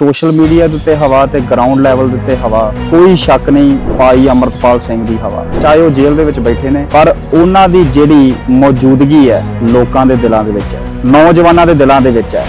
Social media ਦੇ ਉੱਤੇ ਹਵਾ ਤੇ ਗਰਾਊਂਡ ਲੈਵਲ ਦੇ ਉੱਤੇ ਹਵਾ, ਕੋਈ ਸ਼ੱਕ ਨਹੀਂ ਭਾਈ ਅਮਰਤਪਾਲ ਸਿੰਘ ਦੀ ਹਵਾ, ਚਾਹੇ ਉਹ ਜੇਲ੍ਹ ਦੇ ਵਿੱਚ ਬੈਠੇ ਨੇ, ਪਰ ਉਹਨਾਂ ਦੀ ਜਿਹੜੀ ਮੌਜੂਦਗੀ ਹੈ ਲੋਕਾਂ ਦੇ ਦਿਲਾਂ ਦੇ ਵਿੱਚ ਹੈ, ਨੌਜਵਾਨਾਂ ਦੇ ਦਿਲਾਂ ਦੇ ਵਿੱਚ ਹੈ।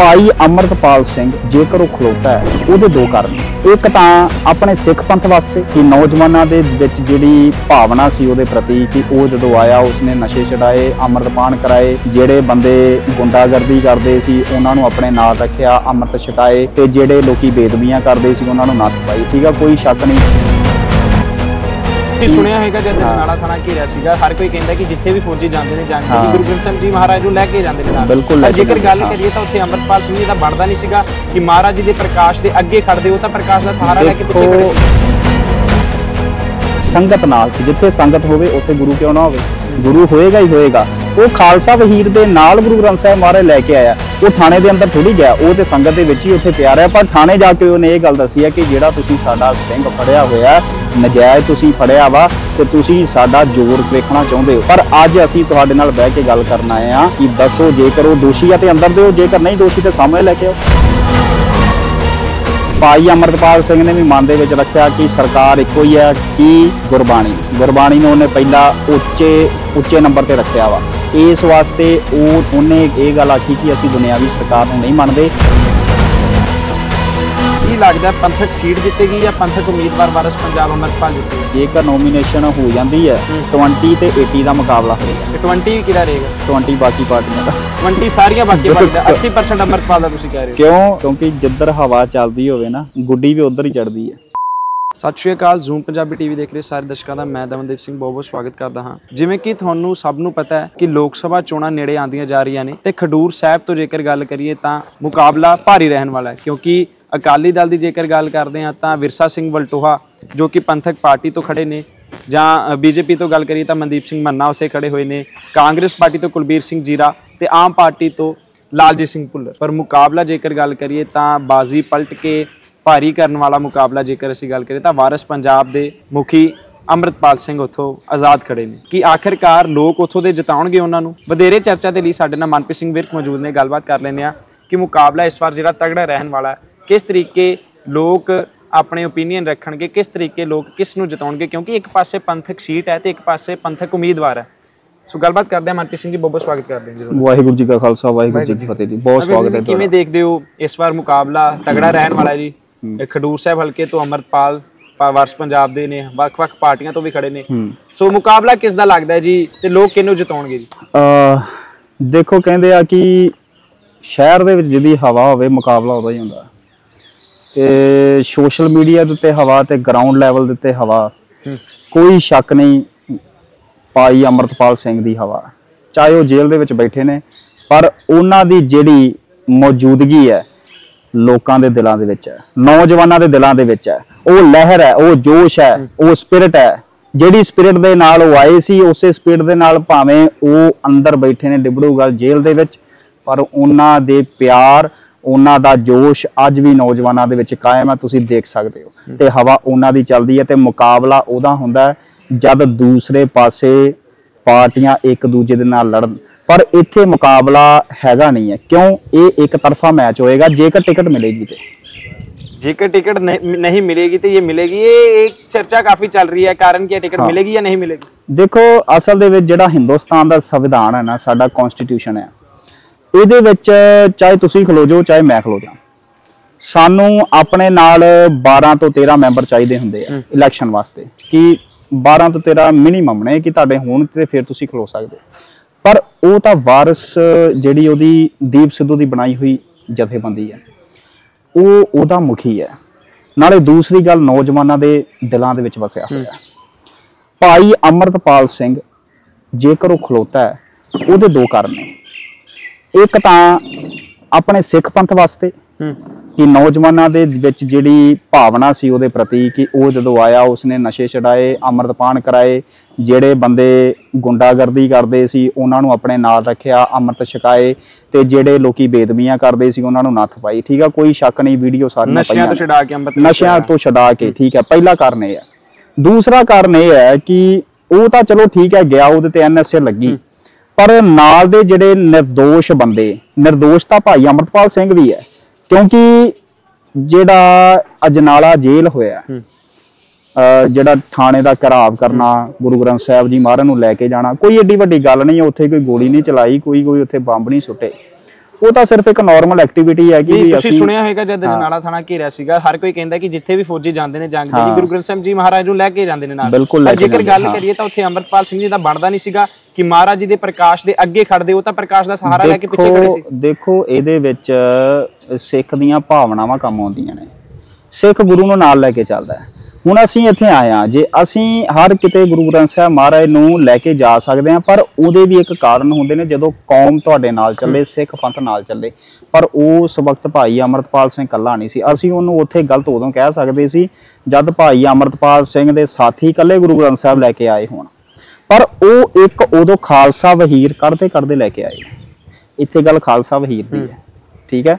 ਭਾਈ ਅਮਰਤਪਾਲ ਸਿੰਘ ਜੇਕਰ ਉਹ ਖਲੋਤਾ ਹੈ, ਉਹਦੇ ਦੋ ਕਾਰਨ ਨੇ। ਇੱਕ ਤਾਂ ਆਪਣੇ ਸਿੱਖ ਪੰਥ ਵਾਸਤੇ ਕਿ ਨੌਜਵਾਨਾਂ ਦੇ ਵਿੱਚ ਜਿਹੜੀ ਭਾਵਨਾ ਸੀ ਉਹਦੇ ਪ੍ਰਤੀ ਕਿ ਉਹ ਜਦੋਂ ਆਇਆ, ਉਸਨੇ ਨਸ਼ੇ ਛਡਾਏ, ਅੰਮ੍ਰਿਤਪਾਨ ਕਰਾਏ, ਜਿਹੜੇ ਬੰਦੇ ਗੁੰਡਾਗਰਦੀ ਕਰਦੇ ਸੀ, ਉਹਨਾਂ ਨੂੰ ਆਪਣੇ ਨਾਲ ਰੱਖਿਆ, ਅੰਮ੍ਰਿਤ ਛਕਾਏ ਤੇ ਜਿਹੜੇ ਲੋਕੀ ਬੇਦਬੀਆਂ ਕਰਦੇ ਸੀ, ਉਹਨਾਂ ਨੂੰ ਨੱਥ ਪਾਈ ਠੀਕ ਆ, ਕੋਈ ਸ਼ੱਕ ਨਹੀਂ ਤੁਸੀਂ ਸੁਣਿਆ ਹੋਵੇਗਾ ਜਦ ਜਸਨਾਲਾ ਥਾਣਾ ਘੇਰਿਆ ਸੀਗਾ ਹਰ ਕੋਈ ਕਹਿੰਦਾ ਕਿ ਜਿੱਥੇ ਵੀ ਫੌਜੀ ਜਾਂਦੇ ਨੇ ਹਾਂ। ਨੇ ਗੁਰੂ ਗ੍ਰੰਥ ਸਾਹਿਬ ਜੀ ਮਹਾਰਾਜ ਨੂੰ ਲੈ ਕੇ ਜਾਂਦੇ ਨੇ ਨਾਲ ਕੇ ਜੇਕਰ ਗੱਲ। ਕਰੀਏ ਤਾਂ ਉੱਥੇ ਅੰਮ੍ਰਿਤਪਾਲ ਸਿੰਘ ਜੀ ਦਾ ਬਣਦਾ ਨਹੀਂ ਸੀਗਾ ਕਿ ਮਹਾਰਾਜ ਜੀ ਦੇ ਪ੍ਰਕਾਸ਼ ਦੇ ਅੱਗੇ ਖੜਦੇ ਹੋ ਤਾਂ ਪ੍ਰਕਾਸ਼ ਦਾ ਸਹਾਰਾ ਲੈ ਕੇ ਪਿੱਛੇ ਖੜੇ ਸੰਗਤ ਨਾਲ ਸੀ ਜਿੱਥੇ ਸੰਗਤ ਹੋਵੇ ਉੱਥੇ ਗੁਰੂ ਕਿਉਂ ਨਾ ਹੋਵੇ ਗੁਰੂ ਹੋਏਗਾ ਹੀ ਹੋਏਗਾ ਉਹ ਖਾਲਸਾ ਵਹੀਰ ਦੇ ਨਾਲ ਗੁਰੂ ਗ੍ਰੰਥ ਸਾਹਿਬ ਮਹਾਰਾਜ ਲੈ ਕੇ ਆਇਆ। ਉਹ ਥਾਣੇ ਦੇ ਅੰਦਰ ਥੋੜੀ ਗਿਆ। ਉਹ ਤੇ ਸੰਗਤ ਦੇ ਵਿੱਚ ਹੀ ਉੱਥੇ ਪਿਆ ਰਿਹਾ। ਪਰ ਥਾਣੇ ਜਾ ਕੇ ਉਹਨੇ ਇਹ ਗੱਲ ਦੱਸੀ ਹੈ ਕਿ ਜਿਹੜਾ ਤੁਸੀਂ ਸਾਡਾ ਸਿੰਘ ਫੜਿਆ ਹੋਇਆ ਹੈ, ਨਜਾਇਜ਼ ਤੁਸੀਂ ਫੜਿਆ ਵਾ ਤੇ ਤੁਸੀਂ ਸਾਡਾ ਜ਼ੋਰ ਵੇਖਣਾ ਚਾਹੁੰਦੇ ਹੋ। ਪਰ ਅੱਜ ਅਸੀਂ ਤੁਹਾਡੇ ਨਾਲ ਬਹਿ ਕੇ ਗੱਲ ਕਰਨ ਆਏ ਆ ਕਿ ਦੱਸੋ ਜੇਕਰ ਉਹ ਦੋਸ਼ੀ ਆ ਤੇ ਅੰਦਰ ਦਿਓ ਜੇਕਰ ਨਹੀਂ ਦੋਸ਼ੀ ਤੇ ਸਾਹਮਣੇ ਲੈ ਕੇ ਆਓ। ਭਾਈ ਅਮਰਤਪਾਲ ਸਿੰਘ ਨੇ ਵੀ ਮਨ ਦੇ ਵਿੱਚ ਰੱਖਿਆ ਕਿ ਸਰਕਾਰ ਇੱਕੋ ਹੀ ਹੈ ਕਿ ਗੁਰਬਾਣੀ। ਗੁਰਬਾਣੀ ਨੂੰ ਉਹਨੇ ਪਹਿਲਾਂ ਉੱਚੇ ਉੱਚੇ ਨੰਬਰ ਤੇ ਰੱਖਿਆ ਵਾ। ਇਸ ਵਾਸਤੇ ਉਹ ਉਹਨੇ ਇਹ ਗੱਲ ਆਖੀ ਕਿ ਅਸੀਂ ਦੁਨਿਆਵੀ ਸਰਕਾਰ ਨੂੰ ਨਹੀਂ ਮੰਨਦੇ। ਕੀ ਲੱਗਦਾ ਪੰਥਕ ਸੀਟ ਜਿੱਤੇਗੀ ਜਾਂ ਪੰਥਕ ਉਮੀਦਵਾਰ ਵਾਰਸ ਪੰਜਾਬ ਅੰਮ੍ਰਿਤਪਾਲ ਜਿੱਤੇਗਾ ਜੇਕਰ ਨੋਮੀਨੇਸ਼ਨ ਹੋ ਜਾਂਦੀ ਹੈ 20 ਤੇ 80 ਦਾ ਮੁਕਾਬਲਾ ਹੋਏਗਾ। ਤੇ 20 ਕਿਹਦਾ ਰਹੇਗਾ? 20 ਬਾਕੀ ਪਾਰਟੀਆਂ ਦਾ। 20 ਸਾਰੀਆਂ ਬਾਕੀ ਬਾਕੀ 80% ਅੰਮ੍ਰਿਤਪਾਲ ਦਾ ਤੁਸੀਂ ਕਹਿ ਰਹੇ ਹੋ। ਕਿਉਂ? ਕਿਉਂਕਿ ਜਿੱਧਰ ਹਵਾ ਚੱਲਦੀ ਹੋਵੇ ਨਾ ਗੁੱਡੀ ਵੀ ਉਧਰ ਹੀ ਚੜਦੀ ਹੈ। ਸਤਿ ਸ਼੍ਰੀ ਅਕਾਲ, ਜ਼ੂਮ ਪੰਜਾਬੀ ਟੀਵੀ ਦੇਖ ਰਹੇ ਸਾਰੇ ਦਰਸ਼ਕਾਂ ਦਾ, ਮੈਂ ਦਮਨਦੀਪ ਸਿੰਘ ਬਹੁਤ ਬਹੁਤ ਸਵਾਗਤ ਕਰਦਾ ਹਾਂ। ਜਿਵੇਂ ਕਿ ਤੁਹਾਨੂੰ ਸਭ ਨੂੰ ਪਤਾ ਹੈ ਕਿ ਲੋਕ ਸਭਾ ਚੋਣਾਂ ਨੇੜੇ ਆਉਂਦੀਆਂ ਜਾ ਰਹੀਆਂ ਨੇ ਤੇ ਖਡੂਰ ਸਾਹਿਬ ਤੋਂ ਜੇਕਰ ਗੱਲ ਕਰੀਏ ਤਾਂ ਮੁਕਾਬਲਾ ਭਾਰੀ ਰਹਿਣ ਵਾਲਾ ਹੈ, ਕਿਉਂਕਿ ਅਕਾਲੀ ਦਲ ਦੀ ਜੇਕਰ ਗੱਲ ਕਰਦੇ ਹਾਂ ਤਾਂ ਵਿਰਸਾ ਸਿੰਘ ਵਲਟੋਹਾ, ਜੋ ਕਿ ਪੰਥਕ ਪਾਰਟੀ ਤੋਂ ਖੜੇ ਨੇ, ਜਾਂ ਬੀਜੇਪੀ ਤੋਂ ਗੱਲ ਕਰੀਏ ਤਾਂ ਮਨਦੀਪ ਸਿੰਘ ਮੰਨਾ ਉੱਥੇ ਖੜੇ ਹੋਏ ਨੇ, ਕਾਂਗਰਸ ਪਾਰਟੀ ਤੋਂ ਕੁਲਬੀਰ ਸਿੰਘ ਜੀਰਾ ਤੇ ਆਮ ਪਾਰਟੀ ਤੋਂ ਲਾਲਜੀਤ ਸਿੰਘ ਭੁੱਲਰ। ਪਰ ਮੁਕਾਬਲਾ ਜੇਕਰ ਗੱਲ ਕਰੀਏ ਤਾਂ ਬਾਜ਼ੀ ਪਲਟ ਕੇ ਭਾਰੀ ਕਰਨ ਵਾਲਾ ਮੁਕਾਬਲਾ ਜੇਕਰ ਅਸੀਂ ਗੱਲ ਕਰੀਏ ਤਾਂ ਵਾਰਸ ਪੰਜਾਬ ਦੇ ਮੁਖੀ ਅੰਮ੍ਰਿਤਪਾਲ ਸਿੰਘ ਉੱਥੋਂ ਆਜ਼ਾਦ ਖੜੇ ਨੇ। ਕਿ ਆਖਿਰਕਾਰ ਲੋਕ ਉੱਥੋਂ ਦੇ ਜਿਤਾਉਣਗੇ ਉਹਨਾਂ ਨੂੰ? ਵਧੇਰੇ ਚਰਚਾ ਦੇ ਲਈ ਸਾਡੇ ਨਾਲ ਮਨਪ੍ਰੀਤ ਸਿੰਘ ਵਿਰਕ ਮੌਜੂਦ ਨੇ। ਗੱਲਬਾਤ ਕਰ ਲੈਂਦੇ ਆ ਕਿ ਮੁਕਾਬਲਾ ਇਸ ਵਾਰ ਜਿਹੜਾ ਤਗੜਾ ਰਹਿਣ ਵਾਲਾ ਕਿਸ ਤਰੀਕੇ ਲੋਕ ਆਪਣੇ ਓਪੀਨੀਅਨ ਰੱਖਣਗੇ ਕਿਸ ਤਰੀਕੇ ਲੋਕ ਕਿਸ ਨੂੰ ਜਿਤਾਉਣਗੇ ਕਿਉਂਕਿ ਇੱਕ ਪਾਸੇ ਪੰਥਕ ਸੀਟ ਹੈ ਤੇ ਇੱਕ ਪਾਸੇ ਪੰਥਕ ਉਮੀਦਵਾਰ ਹੈ। ਸੋ ਗੱਲਬਾਤ ਕਰਦੇ ਹਾਂ। ਮਨਪ੍ਰੀਤ ਸਿੰਘ ਜੀ ਬਹੁਤ ਬਹੁਤ ਸਵਾਗਤ ਕਰਦੇ ਹਾਂ ਜੀ ਤੁਹਾਡਾ। ਵਾਹਿਗੁਰੂ ਜੀ ਕਾ ਖਾਲਸਾ ਵਾਹਿਗੁਰੂ ਜੀ ਕੀ ਫਤਿਹ ਜੀ। ਬਹੁਤ ਸਵਾਗਤ ਹੈ ਤੁਸੀਂ ਕਿਵੇਂ ਤੁਹਾਡਾ। ਦੇਖਦੇ ਹੋ ਇਸ ਵਾਰ ਮੁਕਾਬਲਾ ਤਗੜਾ ਰਹਿਣ ਵਾਲਾ ਜੀ? ਖਡੂਰ ਸਾਹਿਬ ਹਲਕੇ ਤੋਂ ਅਮਰਪਾਲ ਵਾਰਸ ਪੰਜਾਬ ਦੇ ਨੇ ਵੱਖ-ਵੱਖ ਪਾਰਟੀਆਂ ਤੋਂ ਵੀ ਖੜੇ ਨੇ। ਸੋ ਮੁਕਾਬਲਾ ਕਿਸ ਦਾ ਲੱਗਦਾ ਹੈ ਜੀ ਤੇ ਲੋਕ ਕਿਹਨੂੰ ਜਿਤਾਉਣਗੇ ਜੀ? ਦੇਖੋ ਕਹਿੰਦੇ ਆ ਕਿ ਸ਼ਹਿਰ ਦੇ ਵਿੱਚ ਜਿਹਦੀ ਹਵਾ ਹੋਵੇ ਮੁਕਾਬਲਾ ਉਹਦਾ ਹੀ ਹੁੰਦਾ। ਤੇ ਸੋਸ਼ਲ ਮੀਡੀਆ ਦੇ ਉੱਤੇ ਹਵਾ ਤੇ ਗਰਾਊਂਡ ਲੈਵਲ ਦੇ ਉੱਤੇ ਹਵਾ। ਕੋਈ ਸ਼ੱਕ ਨਹੀਂ ਭਾਈ ਅਮਰਤਪਾਲ ਸਿੰਘ ਦੀ ਹਵਾ। ਚਾਹੇ ਉਹ ਜੇਲ੍ਹ ਦੇ ਵਿੱਚ ਬੈਠੇ ਨੇ ਪਰ ਉਹਨਾਂ ਦੀ ਜਿਹੜੀ ਮੌਜੂਦਗੀ ਹੈ ਲੋਕਾਂ ਦੇ ਦਿਲਾਂ ਦੇ ਵਿੱਚ ਹੈ। ਨੌਜਵਾਨਾਂ ਦੇ ਦਿਲਾਂ ਦੇ ਵਿੱਚ ਹੈ। ਉਹ ਲਹਿਰ ਹੈ ਉਹ ਜੋਸ਼ ਹੈ ਉਹ ਸਪਿਰਿਟ ਹੈ। ਜਿਹੜੀ ਸਪਿਰਿਟ ਦੇ ਨਾਲ ਉਹ ਆਏ ਸੀ ਉਸੇ ਸਪਿਰਿਟ ਦੇ ਨਾਲ ਭਾਵੇਂ ਉਹ ਅੰਦਰ ਬੈਠੇ ਨੇ ਡਿਬੜੂਗੜ੍ਹ ਜੇਲ੍ਹ ਦੇ ਵਿੱਚ ਪਰ ਉਹਨਾਂ ਦੇ ਪਿਆਰ ਉਹਨਾਂ ਦਾ ਜੋਸ਼ ਅੱਜ ਵੀ ਨੌਜਵਾਨਾਂ ਦੇ ਵਿੱਚ ਕਾਇਮ ਹੈ। ਤੁਸੀਂ ਦੇਖ ਸਕਦੇ ਹੋ। ਤੇ ਹਵਾ ਉਹਨਾਂ ਦੀ ਚੱਲਦੀ ਹੈ ਤੇ ਮੁਕਾਬਲਾ ਉਹਦਾ ਹੁੰਦਾ ਜਦ ਦੂਸਰੇ ਪਾਸੇ ਪਾਰਟੀਆਂ ਇੱਕ ਦੂਜੇ ਦੇ ਨਾਲ ਲੜਨ ਪਰ ਇੱਥੇ ਮੁਕਾਬਲਾ ਹੈਗਾ ਨਹੀਂ ਹੈ। ਕਿਉਂ? ਇਹ ਇੱਕ ਤਰਫਾ ਮੈਚ ਹੋਏਗਾ ਜੇਕਰ ਟਿਕਟ ਮਿਲੇਗੀ ਤੇ। ਜੇਕਰ ਟਿਕਟ ਨਹੀਂ ਮਿਲੇਗੀ ਤੇ ਇਹ ਮਿਲੇਗੀ ਇਹ ਇੱਕ ਚਰਚਾ ਕਾਫੀ ਚੱਲ ਰਹੀ ਹੈ ਕਾਰਨ ਕਿ ਇਹ ਟਿਕਟ। ਮਿਲੇਗੀ ਜਾਂ ਨਹੀਂ ਮਿਲੇਗੀ? ਦੇਖੋ ਅਸਲ ਦੇ ਵਿੱਚ ਜਿਹੜਾ ਹਿੰਦੁਸਤਾਨ ਦਾ ਸੰਵਿਧਾਨ ਹੈ ਨਾ ਸਾਡਾ ਕਨਸਟੀਟਿਊਸ਼ਨ ਹੈ। ਇਹਦੇ ਵਿੱਚ ਚਾਹੇ ਤੁਸੀਂ ਖਲੋ ਜਾਓ ਚਾਹੇ ਮੈਂ ਖਲੋ ਜਾ ਸਾਨੂੰ ਆਪਣੇ ਨਾਲ 12 ਤੋਂ 13 ਮੈਂਬਰ ਚਾਹੀਦੇ ਹੁੰਦੇ ਆ ਇਲੈਕਸ਼ਨ ਵਾਸਤੇ। ਕਿ 12 ਤੋਂ 13 ਮਿਨੀਮਮ ਨੇ ਕਿ ਤੁਹਾਡੇ ਹੋਣ ਤੇ ਫਿਰ ਤੁਸੀਂ ਖਲੋ ਸਕਦੇ ਹੋ। ਪਰ ਉਹ ਤਾਂ ਵਾਰਸ ਜਿਹੜੀ ਉਹਦੀ ਦੀਪ ਸਿੱਧੂ ਦੀ ਬਣਾਈ ਹੋਈ ਜਥੇਬੰਦੀ ਹੈ। ਉਹ ਉਹਦਾ ਮੁਖੀ ਹੈ। ਨਾਲੇ ਦੂਸਰੀ ਗੱਲ ਨੌਜਵਾਨਾਂ ਦੇ ਦਿਲਾਂ ਦੇ ਵਿੱਚ ਵਸਿਆ ਹੋਇਆ ਭਾਈ ਅਮਰਤਪਾਲ ਸਿੰਘ ਜੇਕਰ ਉਹ ਖਲੋਤਾ ਹੈ, ਉਹਦੇ ਦੋ ਕਾਰਨ ਨੇ। ਇੱਕ ਤਾਂ ਆਪਣੇ ਸਿੱਖ ਪੰਥ ਵਾਸਤੇ ਕਿ ਨੌਜਵਾਨਾਂ ਦੇ ਵਿੱਚ ਜਿਹੜੀ ਭਾਵਨਾ ਸੀ ਉਹਦੇ ਪ੍ਰਤੀ ਕਿ ਉਹ ਜਦੋਂ ਆਇਆ ਉਸਨੇ ਨਸ਼ੇ ਛਡਾਏ ਅੰਮ੍ਰਿਤਪਾਨ ਕਰਾਏ ਜਿਹੜੇ ਬੰਦੇ ਗੁੰਡਾਗਰਦੀ ਕਰਦੇ ਸੀ ਉਹਨਾਂ ਨੂੰ ਆਪਣੇ ਨਾਲ ਰੱਖਿਆ ਅੰਮ੍ਰਿਤ ਛਕਾਏ ਤੇ ਜਿਹੜੇ ਲੋਕੀ ਬੇਦਬੀਆਂ ਕਰਦੇ ਸੀ ਉਹਨਾਂ ਨੂੰ ਨੱਥ ਪਾਈ। ਠੀਕ ਆ ਕੋਈ ਸ਼ੱਕ ਨਹੀਂ ਵੀਡੀਓ ਸਾਰੀ ਨਸ਼ਿਆਂ ਤੋਂ ਛਡਾ ਕੇ ਅੰਮ੍ਰਿਤ ਨਸ਼ਿਆਂ ਤੋਂ ਛਡਾ ਕੇ ਠੀਕ ਆ ਪਹਿਲਾ ਕਾਰਨ ਇਹ ਆ। ਦੂਸਰਾ ਕਾਰਨ ਇਹ ਹੈ ਕਿ ਉਹ ਤਾਂ ਚਲੋ ਠੀਕ ਹੈ ਗਿਆ ਉਹਦੇ ਤੇ ਐਨਐਸਏ ਲੱਗੀ। ਪਰ ਨਾਲ ਦੇ ਜਿਹੜੇ ਨਿਰਦੋਸ਼ ਬੰਦੇ ਨਿਰਦੋਸ਼ ਤਾਂ ਭਾਈ ਅਮਰਪਾਲ ਸਿੰਘ ਵੀ ਹੈ। ਕਿਉਂਕਿ ਜਿਹੜਾ ਅਜਨਾਲਾ ਜੇਲ੍ਹ ਹੋਇਆ ਜਿਹੜਾ ਥਾਣੇ ਦਾ ਘਰਾਵ ਕਰਨਾ ਗੁਰੂ ਗ੍ਰੰਥ ਸਾਹਿਬ ਜੀ ਮਹਾਰਾਜ ਨੂੰ ਲੈ ਕੇ ਜਾਣਾ ਕੋਈ ਏਡੀ ਵੱਡੀ ਗੱਲ ਨਹੀਂ ਉੱਥੇ ਕੋਈ ਗੋਲੀ ਨਹੀਂ ਚਲਾਈ ਕੋਈ ਕੋਈ ਉੱਥੇ ਬੰਬ ਨਹੀਂ ਸੁੱਟੇ। ਉਹ ਤਾਂ ਸਿਰਫ ਇੱਕ ਨਾਰਮਲ ਐਕਟੀਵਿਟੀ ਹੈ ਕਿ ਨਹੀਂ ਵੀ ਤੁਸੀਂ ਅਸੀਂ ਸੁਣਿਆ ਹੋਵੇਗਾ ਜਦ ਜਨਾਲਾ ਥਾਣਾ ਘੇਰਿਆ ਸੀਗਾ ਹਰ ਕੋਈ ਕਹਿੰਦਾ ਕਿ ਜਿੱਥੇ ਵੀ ਫੌਜੀ ਜਾਂਦੇ ਨੇ ਜੰਗ ਦੇ ਲਈ। ਗੁਰੂ ਗ੍ਰੰਥ ਸਾਹਿਬ ਜੀ ਮਹਾਰਾਜ ਨੂੰ ਲੈ ਕੇ ਜਾਂਦੇ ਨੇ ਨਾਲ। ਪਰ ਜੇਕਰ ਗੱਲ। ਕਰੀਏ ਤਾਂ ਉੱਥੇ ਅੰਮ੍ਰਿਤਪਾਲ ਸਿੰਘ ਜੀ ਦਾ ਬਣਦਾ ਨਹੀਂ ਸੀਗਾ ਕਿ ਮਹਾਰਾਜ ਜੀ ਦੇ ਪ੍ਰਕਾਸ਼ ਦੇ ਅੱਗੇ ਖੜਦੇ ਉਹ ਤਾਂ ਪ੍ਰਕਾਸ਼ ਦਾ ਸਹਾਰਾ ਲੈ ਕੇ ਪਿੱਛੇ ਖੜੇ ਸੀ। ਦੇਖੋ ਇਹਦੇ ਵਿੱਚ ਸਿੱਖ ਦੀਆਂ ਭਾਵਨਾਵਾਂ ਕੰਮ ਆਉਂਦੀਆਂ ਨੇ। ਸਿੱਖ ਗੁਰੂ ਨੂੰ ਨਾਲ ਲੈ ਕੇ ਚੱਲਦਾ ਹੈ। ਹੁਣ ਅਸੀਂ ਇੱਥੇ ਆਏ ਆ ਜੇ ਅਸੀਂ ਹਰ ਕਿਤੇ ਗੁਰੂ ਗ੍ਰੰਥ ਸਾਹਿਬ ਮਹਾਰਾਜ ਨੂੰ ਲੈ ਕੇ ਜਾ ਸਕਦੇ ਹਾਂ, ਪਰ ਉਹਦੇ ਵੀ ਇੱਕ ਕਾਰਨ ਹੁੰਦੇ ਨੇ, ਜਦੋਂ ਕੌਮ ਤੁਹਾਡੇ ਨਾਲ ਚੱਲੇ, ਸਿੱਖ ਪੰਥ ਨਾਲ ਚੱਲੇ। ਪਰ ਉਸ ਵਕਤ ਭਾਈ ਅਮਰਤਪਾਲ ਸਿੰਘ ਕੱਲਾ ਨਹੀਂ ਸੀ। ਅਸੀਂ ਉਹਨੂੰ ਉੱਥੇ ਗਲਤ ਉਦੋਂ ਕਹਿ ਸਕਦੇ ਸੀ, ਜਦ ਭਾਈ ਅਮਰਤਪਾਲ ਸਿੰਘ ਦੇ ਸਾਥੀ ਇਕੱਲੇ ਗੁਰੂ ਗ੍ਰੰਥ ਸਾਹਿਬ ਲੈ ਕੇ ਆਏ ਹੋਣ। ਪਰ ਉਹ ਇੱਕ ਉਦੋਂ ਖਾਲਸਾ ਵਹੀਰ ਕਰਦੇ ਕਰਦੇ ਲੈ ਕੇ ਆਏ ਇੱਥੇ ਗੱਲ ਖਾਲਸਾ ਵਹੀਰ ਦੀ ਹੈ। ਠੀਕ ਹੈ?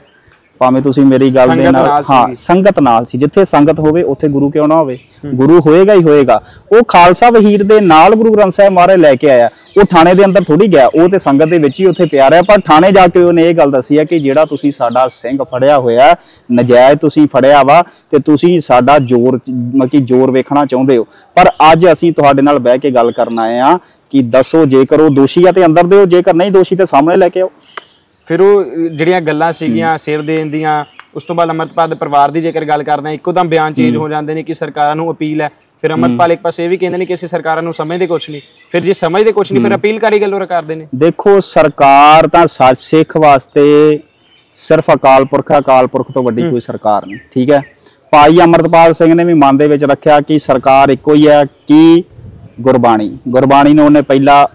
ਭਾਵੇਂ ਤੁਸੀਂ ਮੇਰੀ ਗੱਲ ਦੇ ਨਾਲ ਹਾਂ ਸੀਗੀ। ਸੰਗਤ ਨਾਲ ਸੀ। ਜਿੱਥੇ ਸੰਗਤ ਹੋਵੇ ਉੱਥੇ ਗੁਰੂ ਕਿਉਂ ਨਾ ਹੋਵੇ? ਗੁਰੂ ਹੋਏਗਾ ਹੀ ਹੋਏਗਾ। ਉਹ ਖਾਲਸਾ ਵਹੀਰ ਦੇ ਨਾਲ ਗੁਰੂ ਗ੍ਰੰਥ ਸਾਹਿਬ ਮਹਾਰਾਜ ਲੈ ਕੇ ਆਇਆ। ਉਹ ਥਾਣੇ ਦੇ ਅੰਦਰ ਥੋੜੀ ਗਿਆ। ਉਹ ਤੇ ਸੰਗਤ ਦੇ ਵਿੱਚ ਹੀ ਉੱਥੇ ਪਿਆ ਰਿਹਾ। ਪਰ ਥਾਣੇ ਜਾ ਕੇ ਉਹਨੇ ਇਹ ਗੱਲ ਦੱਸੀ ਹੈ ਕਿ ਜਿਹੜਾ ਤੁਸੀਂ ਸਾਡਾ ਸਿੰਘ ਫੜਿਆ ਹੋਇਆ ਨਜਾਇਜ਼ ਤੁਸੀਂ ਫੜਿਆ ਵਾ ਤੇ ਤੁਸੀਂ ਸਾਡਾ ਜ਼ੋਰ ਮਤਲਬ ਕਿ ਜ਼ੋਰ ਵੇਖਣਾ ਚਾਹੁੰਦੇ ਹੋ। ਪਰ ਅੱਜ ਅਸੀਂ ਤੁਹਾਡੇ ਨਾਲ ਬਹਿ ਕੇ ਗੱਲ ਕਰਨ ਆਏ ਆ ਕਿ ਦੱਸੋ ਜੇਕਰ ਉਹ ਦੋਸ਼ੀ ਆ ਤੇ ਅੰਦਰ ਦਿਓ ਜੇਕਰ ਨਹੀਂ ਦੋਸ਼ੀ ਤੇ ਸਾਹਮਣੇ ਲੈ ਕੇ ਆਓ। ਫਿਰ ਉਹ ਜਿਹੜੀਆਂ ਗੱਲਾਂ ਸੀਗੀਆਂ ਸਿਰ ਦੇਣ ਦੀਆਂ ਉਸ ਤੋਂ ਬਾਅਦ ਅੰਮ੍ਰਿਤਪਾਲ ਦੇ ਪਰਿਵਾਰ ਦੀ ਜੇਕਰ ਗੱਲ ਕਰਦੇ ਹਾਂ ਇੱਕੋਦਮ ਬਿਆਨ ਚੇਂਜ ਹੋ। ਜਾਂਦੇ ਨੇ ਕਿ ਸਰਕਾਰਾਂ ਨੂੰ ਅਪੀਲ ਹੈ। ਫਿਰ ਅੰਮ੍ਰਿਤਪਾਲ ਇੱਕ ਪਾਸੇ ਇਹ ਵੀ ਕਹਿੰਦੇ ਨੇ ਕਿ ਅਸੀਂ ਸਰਕਾਰਾਂ ਨੂੰ ਸਮਝਦੇ ਕੁਛ ਨਹੀਂ। ਫਿਰ ਜੇ ਸਮਝਦੇ ਕੁਛ ਨਹੀਂ ਫਿਰ ਅਪੀਲ ਕਰੀ ਗੱਲੋਂ ਕਰਦੇ ਨੇ? ਦੇਖੋ ਸਰਕਾਰ ਤਾਂ ਸਿੱਖ ਵਾਸਤੇ ਸਿਰਫ ਅਕਾਲ ਪੁਰਖ ਅਕਾਲ ਪੁਰਖ ਤੋਂ ਵੱਡੀ ਕੋਈ ਸਰਕਾਰ ਨਹੀਂ ਠੀਕ ਹੈ? ਭਾਈ ਅਮਰਤਪਾਲ ਸਿੰਘ ਨੇ ਵੀ ਮਨ ਦੇ ਵਿੱਚ ਰੱਖਿਆ ਕਿ ਸਰਕਾਰ ਇੱਕੋ ਹੀ ਹੈ ਕਿ ਗੁਰਬਾਣੀ ਗੁਰਬਾਣੀ ਨੂੰ ਉਹਨੇ ਪਹਿਲਾ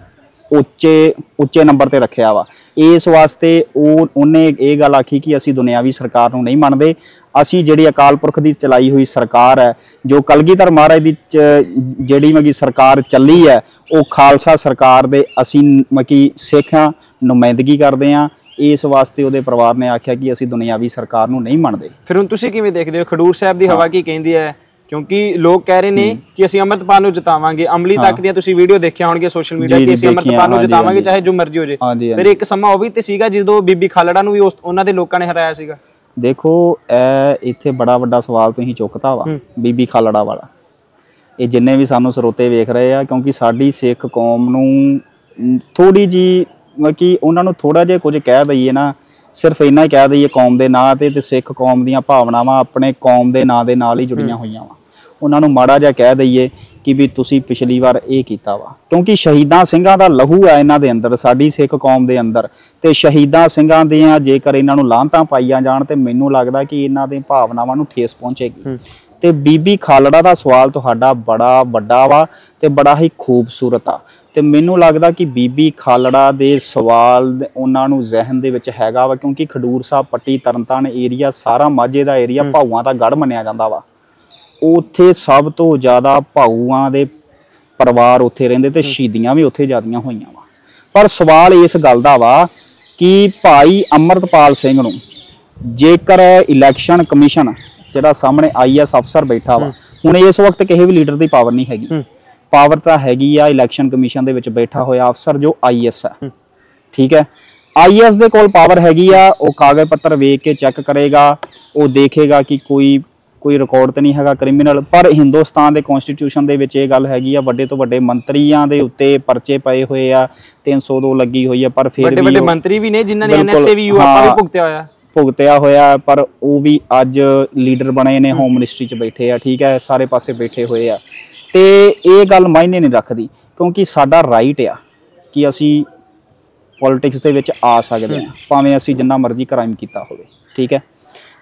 ਉੱਚੇ ਉੱਚੇ ਨੰਬਰ ਤੇ ਰੱਖਿਆ ਵਾ। ਇਸ ਵਾਸਤੇ ਉਹ ਉਹਨੇ ਇਹ ਗੱਲ ਆਖੀ ਕਿ ਅਸੀਂ ਦੁਨਿਆਵੀ ਸਰਕਾਰ ਨੂੰ ਨਹੀਂ ਮੰਨਦੇ। ਅਸੀਂ ਜਿਹੜੀ ਅਕਾਲ ਪੁਰਖ ਦੀ ਚਲਾਈ ਹੋਈ ਸਰਕਾਰ ਹੈ ਜੋ ਕਲਗੀਧਰ ਮਹਾਰਾਜ ਦੀ ਜਿਹੜੀ ਮਗੀ ਸਰਕਾਰ ਚੱਲੀ ਹੈ ਉਹ ਖਾਲਸਾ ਸਰਕਾਰ ਦੇ ਅਸੀਂ ਮਕੀ ਸਿੱਖਾਂ ਨੁਮਾਇੰਦਗੀ ਕਰਦੇ ਆ ਇਸ ਵਾਸਤੇ ਉਹਦੇ ਪਰਿਵਾਰ ਨੇ ਆਖਿਆ ਕਿ ਅਸੀਂ ਦੁਨਿਆਵੀ ਸਰਕਾਰ ਨੂੰ ਨਹੀਂ ਮੰਨਦੇ। ਫਿਰ ਹੁਣ ਤੁਸੀਂ ਕਿਵੇਂ ਦੇਖਦੇ ਹੋ? ਖਡੂਰ ਸਾਹਿਬ ਦੀ ਹਵਾ ਕੀ ਕਹਿੰਦੀ ਹੈ? ਕਿਉਂਕਿ ਲੋਕ ਕਹਿ ਰਹੇ ਨੇ ਕਿ ਅਸੀਂ ਅੰਮ੍ਰਿਤਪਾਲ ਨੂੰ ਜਿਤਾਵਾਂਗੇ। ਅਮਲੀ ਤੱਕ ਦੀਆਂ ਤੁਸੀਂ ਵੀਡੀਓ ਦੇਖਿਆ ਹੋਣਗੇ ਸੋਸ਼ਲ ਮੀਡੀਆ ਕਿ ਅਸੀਂ ਅੰਮ੍ਰਿਤਪਾਲ ਨੂੰ ਜਿਤਾਵਾਂਗੇ। ਚਾਹੇ ਜੋ ਮਰਜ਼ੀ ਹੋ ਜੇ। ਫਿਰ ਇੱਕ ਸਮਾਂ ਉਹ ਵੀ ਤੇ ਸੀਗਾ ਜਦੋਂ ਬੀਬੀ ਖਾਲੜਾ ਨੂੰ ਵੀ ਉਸ ਉਹਨਾਂ ਦੇ ਲੋਕਾਂ ਨੇ ਹਰਾਇਆ ਸੀਗਾ। ਦੇਖੋ ਇਹ ਇੱਥੇ ਬੜਾ ਵੱਡਾ ਸਵਾਲ ਤੁਸੀਂ ਚੁੱਕਤਾ ਵਾ ਬੀਬੀ ਖਾਲੜਾ ਵਾਲਾ। ਇਹ ਜਿੰਨੇ ਵੀ ਸਾਨੂੰ ਸਰੋਤੇ ਵੇਖ ਰਹੇ ਆ ਕਿਉਂਕਿ ਸਾਡੀ ਸਿੱਖ ਕੌਮ ਨੂੰ ਥੋੜੀ ਜੀ ਕਿ ਉਹਨਾਂ ਨੂੰ ਥੋੜਾ ਜਿਹਾ ਕੁਝ ਕਹਿ ਦਈਏ ਨਾ ਸਿਰਫ ਇੰਨਾ ਹੀ ਕਹਿ ਦਈਏ ਕੌਮ ਦੇ ਨਾਂ ਤੇ ਤੇ ਸਿੱਖ ਕੌਮ ਦੀਆਂ ਭਾਵਨਾਵਾਂ ਆਪਣੇ ਕੌਮ ਦੇ ਨਾਂ ਦੇ ਨਾਲ ਹੀ ਜੁੜੀਆਂ ਹੋਈਆਂ ਵਾ। ਉਹਨਾਂ ਨੂੰ ਮਾੜਾ ਜਿਹਾ ਕਹਿ ਦਈਏ ਕਿ ਵੀ ਤੁਸੀਂ ਪਿਛਲੀ ਵਾਰ ਇਹ ਕੀਤਾ ਵਾ। ਕਿਉਂਕਿ ਸ਼ਹੀਦਾਂ ਸਿੰਘਾਂ ਦਾ ਲਹੂ ਆ ਇਹਨਾਂ ਦੇ ਅੰਦਰ ਸਾਡੀ ਸਿੱਖ ਕੌਮ ਦੇ ਅੰਦਰ। ਤੇ ਸ਼ਹੀਦਾਂ ਸਿੰਘਾਂ ਦੀਆਂ ਜੇਕਰ ਇਹਨਾਂ ਨੂੰ ਲਾਂਤਾਂ ਪਾਈਆਂ ਜਾਣ ਤੇ ਮੈਨੂੰ ਲੱਗਦਾ ਕਿ ਇਹਨਾਂ ਦੇ ਭਾਵਨਾਵਾਂ ਨੂੰ ਠੇਸ ਪਹੁੰਚੇਗੀ। ਤੇ ਬੀਬੀ ਖਾਲੜਾ ਦਾ ਸਵਾਲ ਤੁਹਾਡਾ ਬੜਾ ਵੱਡਾ ਵਾ ਤੇ ਬੜਾ ਹੀ ਖੂਬਸੂਰਤ ਆ। ਤੇ ਮੈਨੂੰ ਲੱਗਦਾ ਕਿ ਬੀਬੀ ਖਾਲੜਾ ਦੇ ਸਵਾਲ ਉਹਨਾਂ ਨੂੰ ਜ਼ਿਹਨ ਦੇ ਵਿੱਚ ਹੈਗਾ ਵਾ ਕਿਉਂਕਿ ਖਡੂਰ ਸਾਹਿਬ ਪੱਟੀ ਤਰਨਤਾਰਨ ਏਰੀਆ ਸਾਰਾ ਮਾਝੇ ਦਾ ਏਰੀਆ ਭਾਊਆਂ ਦਾ ਗੜ ਮੰਨਿਆ ਜਾਂਦਾ ਵਾ। ਉੱਥੇ ਸਭ ਤੋਂ ਜ਼ਿਆਦਾ ਭਾਊਆਂ ਦੇ ਪਰਿਵਾਰ ਉੱਥੇ ਰਹਿੰਦੇ ਤੇ ਸ਼ਹੀਦੀਆਂ ਵੀ ਉੱਥੇ ਜ਼ਿਆਦੀਆਂ ਹੋਈਆਂ ਵਾ। ਪਰ ਸਵਾਲ ਇਸ ਗੱਲ ਦਾ ਵਾ ਕਿ ਭਾਈ ਅਮਰਤਪਾਲ ਸਿੰਘ ਨੂੰ ਜੇਕਰ ਇਲੈਕਸ਼ਨ ਕਮਿਸ਼ਨ ਜਿਹੜਾ ਸਾਹਮਣੇ ਆਈਐਸ ਅਫਸਰ ਬੈਠਾ ਵਾ ਹੁਣ ਇਸ ਵਕਤ ਕਿਸੇ ਵੀ ਲੀਡਰ ਦੀ ਪਾਵਰ ਨਹੀਂ ਹੈਗੀ। ਪਾਵਰ ਤਾਂ ਹੈਗੀ ਆ ਇਲੈਕਸ਼ਨ ਕਮਿਸ਼ਨ ਦੇ ਵਿੱਚ ਬੈਠਾ ਹੋਇਆ ਅਫਸਰ ਜੋ ਆਈਐਸ ਹੈ। ਠੀਕ ਹੈ? ਆਈਐਸ ਦੇ ਕੋਲ ਪਾਵਰ ਹੈਗੀ ਆ ਉਹ ਕਾਗਜ਼ ਪੱਤਰ ਵੇਖ ਕੇ ਚੈੱਕ ਕਰੇਗਾ ਉਹ ਦੇਖੇਗਾ ਕਿ ਕੋਈ ਕੋਈ ਰਿਕਾਰਡ ਤੇ ਨਹੀਂ ਹੈਗਾ ਕ੍ਰਿਮੀਨਲ ਪਰ ਹਿੰਦੁਸਤਾਨ ਦੇ ਕਨਸਟੀਟਿਊਸ਼ਨ ਦੇ ਵਿੱਚ ਇਹ ਗੱਲ ਹੈਗੀ ਆ ਵੱਡੇ ਤੋਂ ਵੱਡੇ ਮੰਤਰੀਆਂ ਦੇ ਉੱਤੇ ਪਰਚੇ ਪਏ ਹੋਏ ਆ 302 ਲੱਗੀ ਹੋਈ ਆ ਪਰ ਫਿਰ ਵੱਡੇ ਵੀ ਵੱਡੇ ਉਹ- ਮੰਤਰੀ ਵੀ ਨੇ ਜਿਨ੍ਹਾਂ ਨੇ ਐਨਐਸਏ ਵੀ ਯੂ ਆਪਾਂ ਵੀ। ਭੁਗਤਿਆ ਹੋਇਆ। ਭੁਗਤਿਆ ਹੋਇਆ ਪਰ ਉਹ ਵੀ ਅੱਜ ਲੀਡਰ ਬਣੇ ਨੇ ਹੋਮ ਮਿਨਿਸਟਰੀ 'ਚ ਬੈਠੇ ਆ ਠੀਕ ਹੈ ਸਾਰੇ ਪਾਸੇ ਬੈਠੇ ਹੋਏ ਆ। ਤੇ ਇਹ ਗੱਲ ਮਾਇਨੇ ਨਹੀਂ ਰੱਖਦੀ, ਕਿਉਂਕਿ ਸਾਡਾ ਰਾਈਟ ਆ ਕਿ ਅਸੀਂ ਪੋਲਿਟਿਕਸ ਦੇ ਵਿੱਚ ਆ ਸਕਦੇ ਹਾਂ, ਭਾਵੇਂ ਅਸੀਂ ਜਿੰਨਾ ਮਰਜ਼ੀ ਕ੍ਰਾਈਮ ਕੀਤਾ ਹੋਵੇ, ਠੀਕ ਹੈ?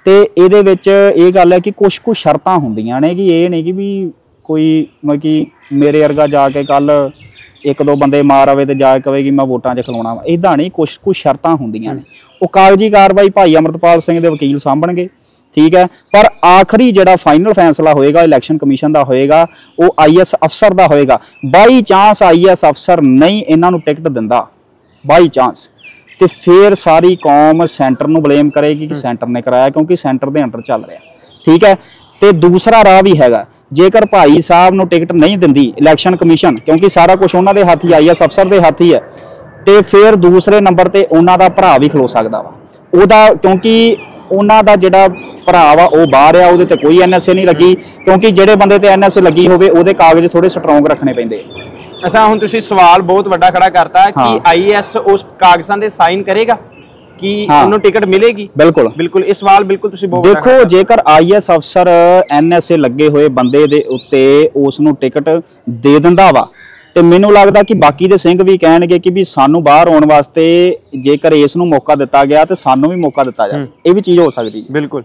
ਤੇ ਇਹਦੇ ਵਿੱਚ ਇਹ ਗੱਲ ਹੈ ਕਿ ਕੁਝ ਕੁ ਸ਼ਰਤਾਂ ਹੁੰਦੀਆਂ ਨੇ ਕਿ ਇਹ ਨਹੀਂ ਕਿ ਵੀ ਕੋਈ ਮਤਲਬ ਕਿ ਮੇਰੇ ਵਰਗਾ ਜਾ ਕੇ ਕੱਲ ਇੱਕ ਦੋ ਬੰਦੇ ਮਾਰ ਆਵੇ ਤੇ ਜਾ ਕਵੇ ਕਿ ਮੈਂ ਵੋਟਾਂ 'ਚ ਖਲੋਣਾ ਵਾ ਇਦਾਂ ਨਹੀਂ ਕੁਝ ਕੁ ਸ਼ਰਤਾਂ ਹੁੰਦੀਆਂ ਨੇ। ਉਹ ਕਾਗਜ਼ੀ ਕਾਰਵਾਈ ਭਾਈ ਅਮਰਤਪਾਲ ਸਿੰਘ ਦੇ ਵਕੀਲ ਸਾਂਭਣਗੇ। ਠੀਕ ਹੈ। ਪਰ ਆਖਰੀ ਜਿਹੜਾ ਫਾਈਨਲ ਫੈਸਲਾ ਹੋਏਗਾ ਇਲੈਕਸ਼ਨ ਕਮਿਸ਼ਨ ਦਾ ਹੋਏਗਾ ਉਹ ਆਈਐਸ ਅਫਸਰ ਦਾ ਹੋਏਗਾ। ਬਾਈ ਚਾਂਸ ਆਈਐਸ ਅਫਸਰ ਨਹੀਂ ਇਹਨਾਂ ਨੂੰ ਟਿਕਟ ਦਿੰਦਾ। ਬਾਈ ਚਾਂਸ ਤੇ ਫਿਰ ਸਾਰੀ ਕੌਮ ਸੈਂਟਰ ਨੂੰ ਬਲੇਮ ਕਰੇਗੀ ਕਿ ਸੈਂਟਰ ਨੇ ਕਰਾਇਆ ਕਿਉਂਕਿ ਸੈਂਟਰ ਦੇ ਅੰਡਰ ਚੱਲ ਰਿਹਾ। ਠੀਕ ਹੈ। ਤੇ ਦੂਸਰਾ ਰਾਹ ਵੀ ਹੈਗਾ। ਜੇਕਰ ਭਾਈ ਸਾਹਿਬ ਨੂੰ ਟਿਕਟ ਨਹੀਂ ਦਿੰਦੀ ਇਲੈਕਸ਼ਨ ਕਮਿਸ਼ਨ ਕਿਉਂਕਿ ਸਾਰਾ ਕੁਝ ਉਹਨਾਂ ਦੇ ਹੱਥ ਹੀ ਆਈਐਸ ਅਫਸਰ ਦੇ ਹੱਥ ਹੀ ਹੈ। ਤੇ ਫਿਰ ਦੂਸਰੇ ਨੰਬਰ ਤੇ ਉਹਨਾਂ ਦਾ ਭਰਾ ਵੀ ਖਲੋ ਸਕਦਾ ਵਾ। ਉਹਦਾ ਕਿਉਂਕਿ ਉਹਨਾਂ ਦਾ ਜਿਹੜਾ ਭਰਾ ਵਾ ਉਹ ਬਾਹਰ ਆ ਉਹਦੇ ਤੇ ਕੋਈ ਐਨਐਸਏ ਨਹੀਂ ਲੱਗੀ ਕਿਉਂਕਿ ਜਿਹੜੇ ਬੰਦੇ ਤੇ ਐਨਐਸਏ ਲੱਗੀ ਹੋਵੇ ਉਹਦੇ ਕਾਗਜ਼ ਥੋੜੇ ਸਟਰੋਂਗ ਰੱਖਣੇ ਪੈਂਦੇ ਅੱਛਾ ਹੁਣ ਤੁਸੀਂ ਸਵਾਲ ਬਹੁਤ ਵੱਡਾ ਖੜਾ ਕਰਤਾ ਕਿ। ਆਈਐਸ ਉਸ ਕਾਗਜ਼ਾਂ ਦੇ ਸਾਈਨ ਕਰੇਗਾ? ਕਿ। ਉਹਨੂੰ ਟਿਕਟ ਮਿਲੇਗੀ? ਬਿਲਕੁਲ। ਬਿਲਕੁਲ ਇਹ ਸਵਾਲ ਬਿਲਕੁਲ ਤੁਸੀਂ ਬਹੁਤ ਦੇਖੋ ਜੇਕਰ ਆਈਐਸ ਅਫਸਰ ਐਨਐਸਏ ਲੱਗੇ ਹੋਏ ਬੰਦੇ ਦੇ ਉੱਤੇ ਉਸ ਨੂੰ ਟਿਕਟ ਦੇ ਦਿੰਦਾ ਵਾ ਤੇ ਮੈਨੂੰ ਲੱਗਦਾ ਕਿ ਬਾਕੀ ਦੇ ਸਿੰਘ ਵੀ ਕਹਿਣਗੇ ਕਿ ਵੀ ਸਾਨੂੰ ਬਾਹਰ ਆਉਣ ਵਾਸਤੇ ਜੇਕਰ ਇਸ ਨੂੰ ਮੌਕਾ ਦਿੱਤਾ ਗਿਆ ਤੇ ਸਾਨੂੰ ਵੀ ਮੌਕਾ ਦਿੱਤਾ ਜਾਵੇ। ਇਹ ਵੀ ਚੀਜ਼ ਹੋ ਸਕਦੀ ਹੈ। ਬਿਲਕੁਲ।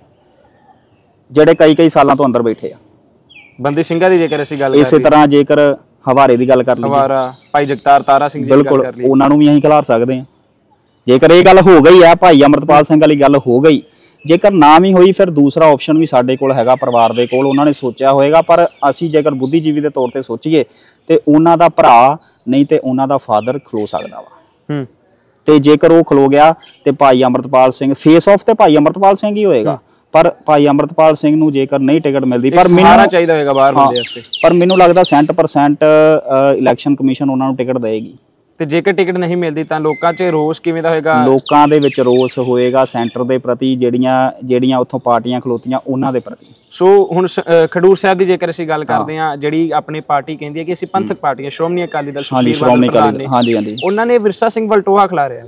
ਜਿਹੜੇ ਕਈ ਕਈ ਸਾਲਾਂ ਤੋਂ ਅੰਦਰ ਬੈਠੇ ਆ। ਬੰਦੀ ਸਿੰਘਾਂ ਦੀ ਜੇਕਰ ਅਸੀਂ ਗੱਲ ਇਸੇ ਕਰੀਏ। ਤਰ੍ਹਾਂ ਜੇਕਰ ਹਵਾਰੇ ਦੀ ਗੱਲ ਕਰ ਲਈਏ। ਹਮਾਰਾ ਭਾਈ ਜਗਤਾਰ ਤਾਰਾ ਸਿੰਘ ਜੀ ਦੀ ਗੱਲ ਬਿਲਕੁਲ ਕਰ ਲਈ ਉਹਨਾਂ ਨੂੰ ਵੀ ਅਸੀਂ ਖਿਲਾਰ ਸਕਦੇ ਹਾਂ। ਜੇਕਰ ਇਹ ਗੱਲ ਹੋ ਗਈ ਆ ਭਾਈ ਅਮਰਤਪਾਲ ਸਿੰਘ ਵਾਲੀ ਗੱਲ ਹੋ ਗਈ ਜੇਕਰ ਨਾ ਵੀ ਹੋਈ ਫਿਰ ਦੂਸਰਾ ਆਪਸ਼ਨ ਵੀ ਸਾਡੇ ਕੋਲ ਹੈਗਾ ਪਰਿਵਾਰ ਦੇ ਕੋਲ ਉਹਨਾਂ ਨੇ ਸੋਚਿਆ ਹੋਏਗਾ ਪਰ ਅਸੀਂ ਜੇਕਰ ਬੁੱਧੀਜੀਵੀ ਦੇ ਤੌਰ ਤੇ ਸੋਚੀਏ ਤੇ ਉਹਨਾਂ ਦਾ ਭਰਾ ਨਹੀਂ ਤੇ ਉਹਨਾਂ ਦਾ ਫਾਦਰ ਖਲੋ ਸਕਦਾ ਵਾ। ਹੂੰ। ਤੇ ਜੇਕਰ ਉਹ ਖਲੋ ਗਿਆ ਤੇ ਭਾਈ ਅਮਰਤਪਾਲ ਸਿੰਘ ਫੇਸ ਆਫ ਤੇ ਭਾਈ ਅਮਰਤਪਾਲ ਸਿੰਘ ਹੀ ਹੋਏਗਾ। ਪਰ ਭਾਈ ਅਮਰਤਪਾਲ ਸਿੰਘ ਨੂੰ ਜੇਕਰ ਨਹੀਂ ਟਿਕਟ ਮਿਲਦੀ ਪਰ ਮੈਨੂੰ ਚਾਹੀਦਾ ਹੋਏਗਾ ਬਾਹਰ ਹਾਂ, ਬੰਦੇ ਵਾਸਤੇ। ਪਰ ਮੈਨੂੰ ਲੱਗਦਾ 100% ਇਲੈਕਸ਼ਨ ਕਮਿਸ਼ਨ ਉਹਨਾਂ ਨੂੰ ਟਿਕਟ ਦੇਏਗੀ। ਤੇ ਜੇਕਰ ਟਿਕਟ ਨਹੀਂ ਮਿਲਦੀ ਤਾਂ ਲੋਕਾਂ 'ਚ ਰੋਸ ਕਿਵੇਂ ਦਾ ਹੋਏਗਾ? ਲੋਕਾਂ ਦੇ ਵਿੱਚ ਰੋਸ ਹੋਏਗਾ ਸੈਂਟਰ ਦੇ ਪ੍ਰਤੀ ਜਿਹੜੀਆਂ ਜਿਹੜੀਆਂ ਉੱਥੋਂ ਪਾਰਟੀਆਂ ਖਲੋਤੀਆਂ ਉਹਨਾਂ ਦੇ ਪ੍ਰਤੀ। ਸੋ ਹੁਣ ਖਡੂਰ ਸਾਹਿਬ ਦੀ ਜੇਕਰ ਅਸੀਂ ਗੱਲ ਕਰਦੇ ਹਾਂ। ਜਿਹੜੀ ਆਪਣੀ ਪਾਰਟੀ ਕਹਿੰਦੀ ਹੈ ਕਿ ਅਸੀਂ ਪੰਥਕ ਪਾਰਟੀਆਂ ਸ਼੍ਰੋਮਣੀ ਅਕਾਲੀ ਦਲ ਸ਼੍ਰੋਮਣੀ ਬਾਦਲ ਅਕਾਲੀ ਹਾਂਜੀ ਹਾਂਜੀ। ਉਹਨਾਂ ਨੇ ਵਿਰਸਾ ਸਿੰਘ ਵਲਟੋਹਾ ਖਿਲਾ ਰਿਹਾ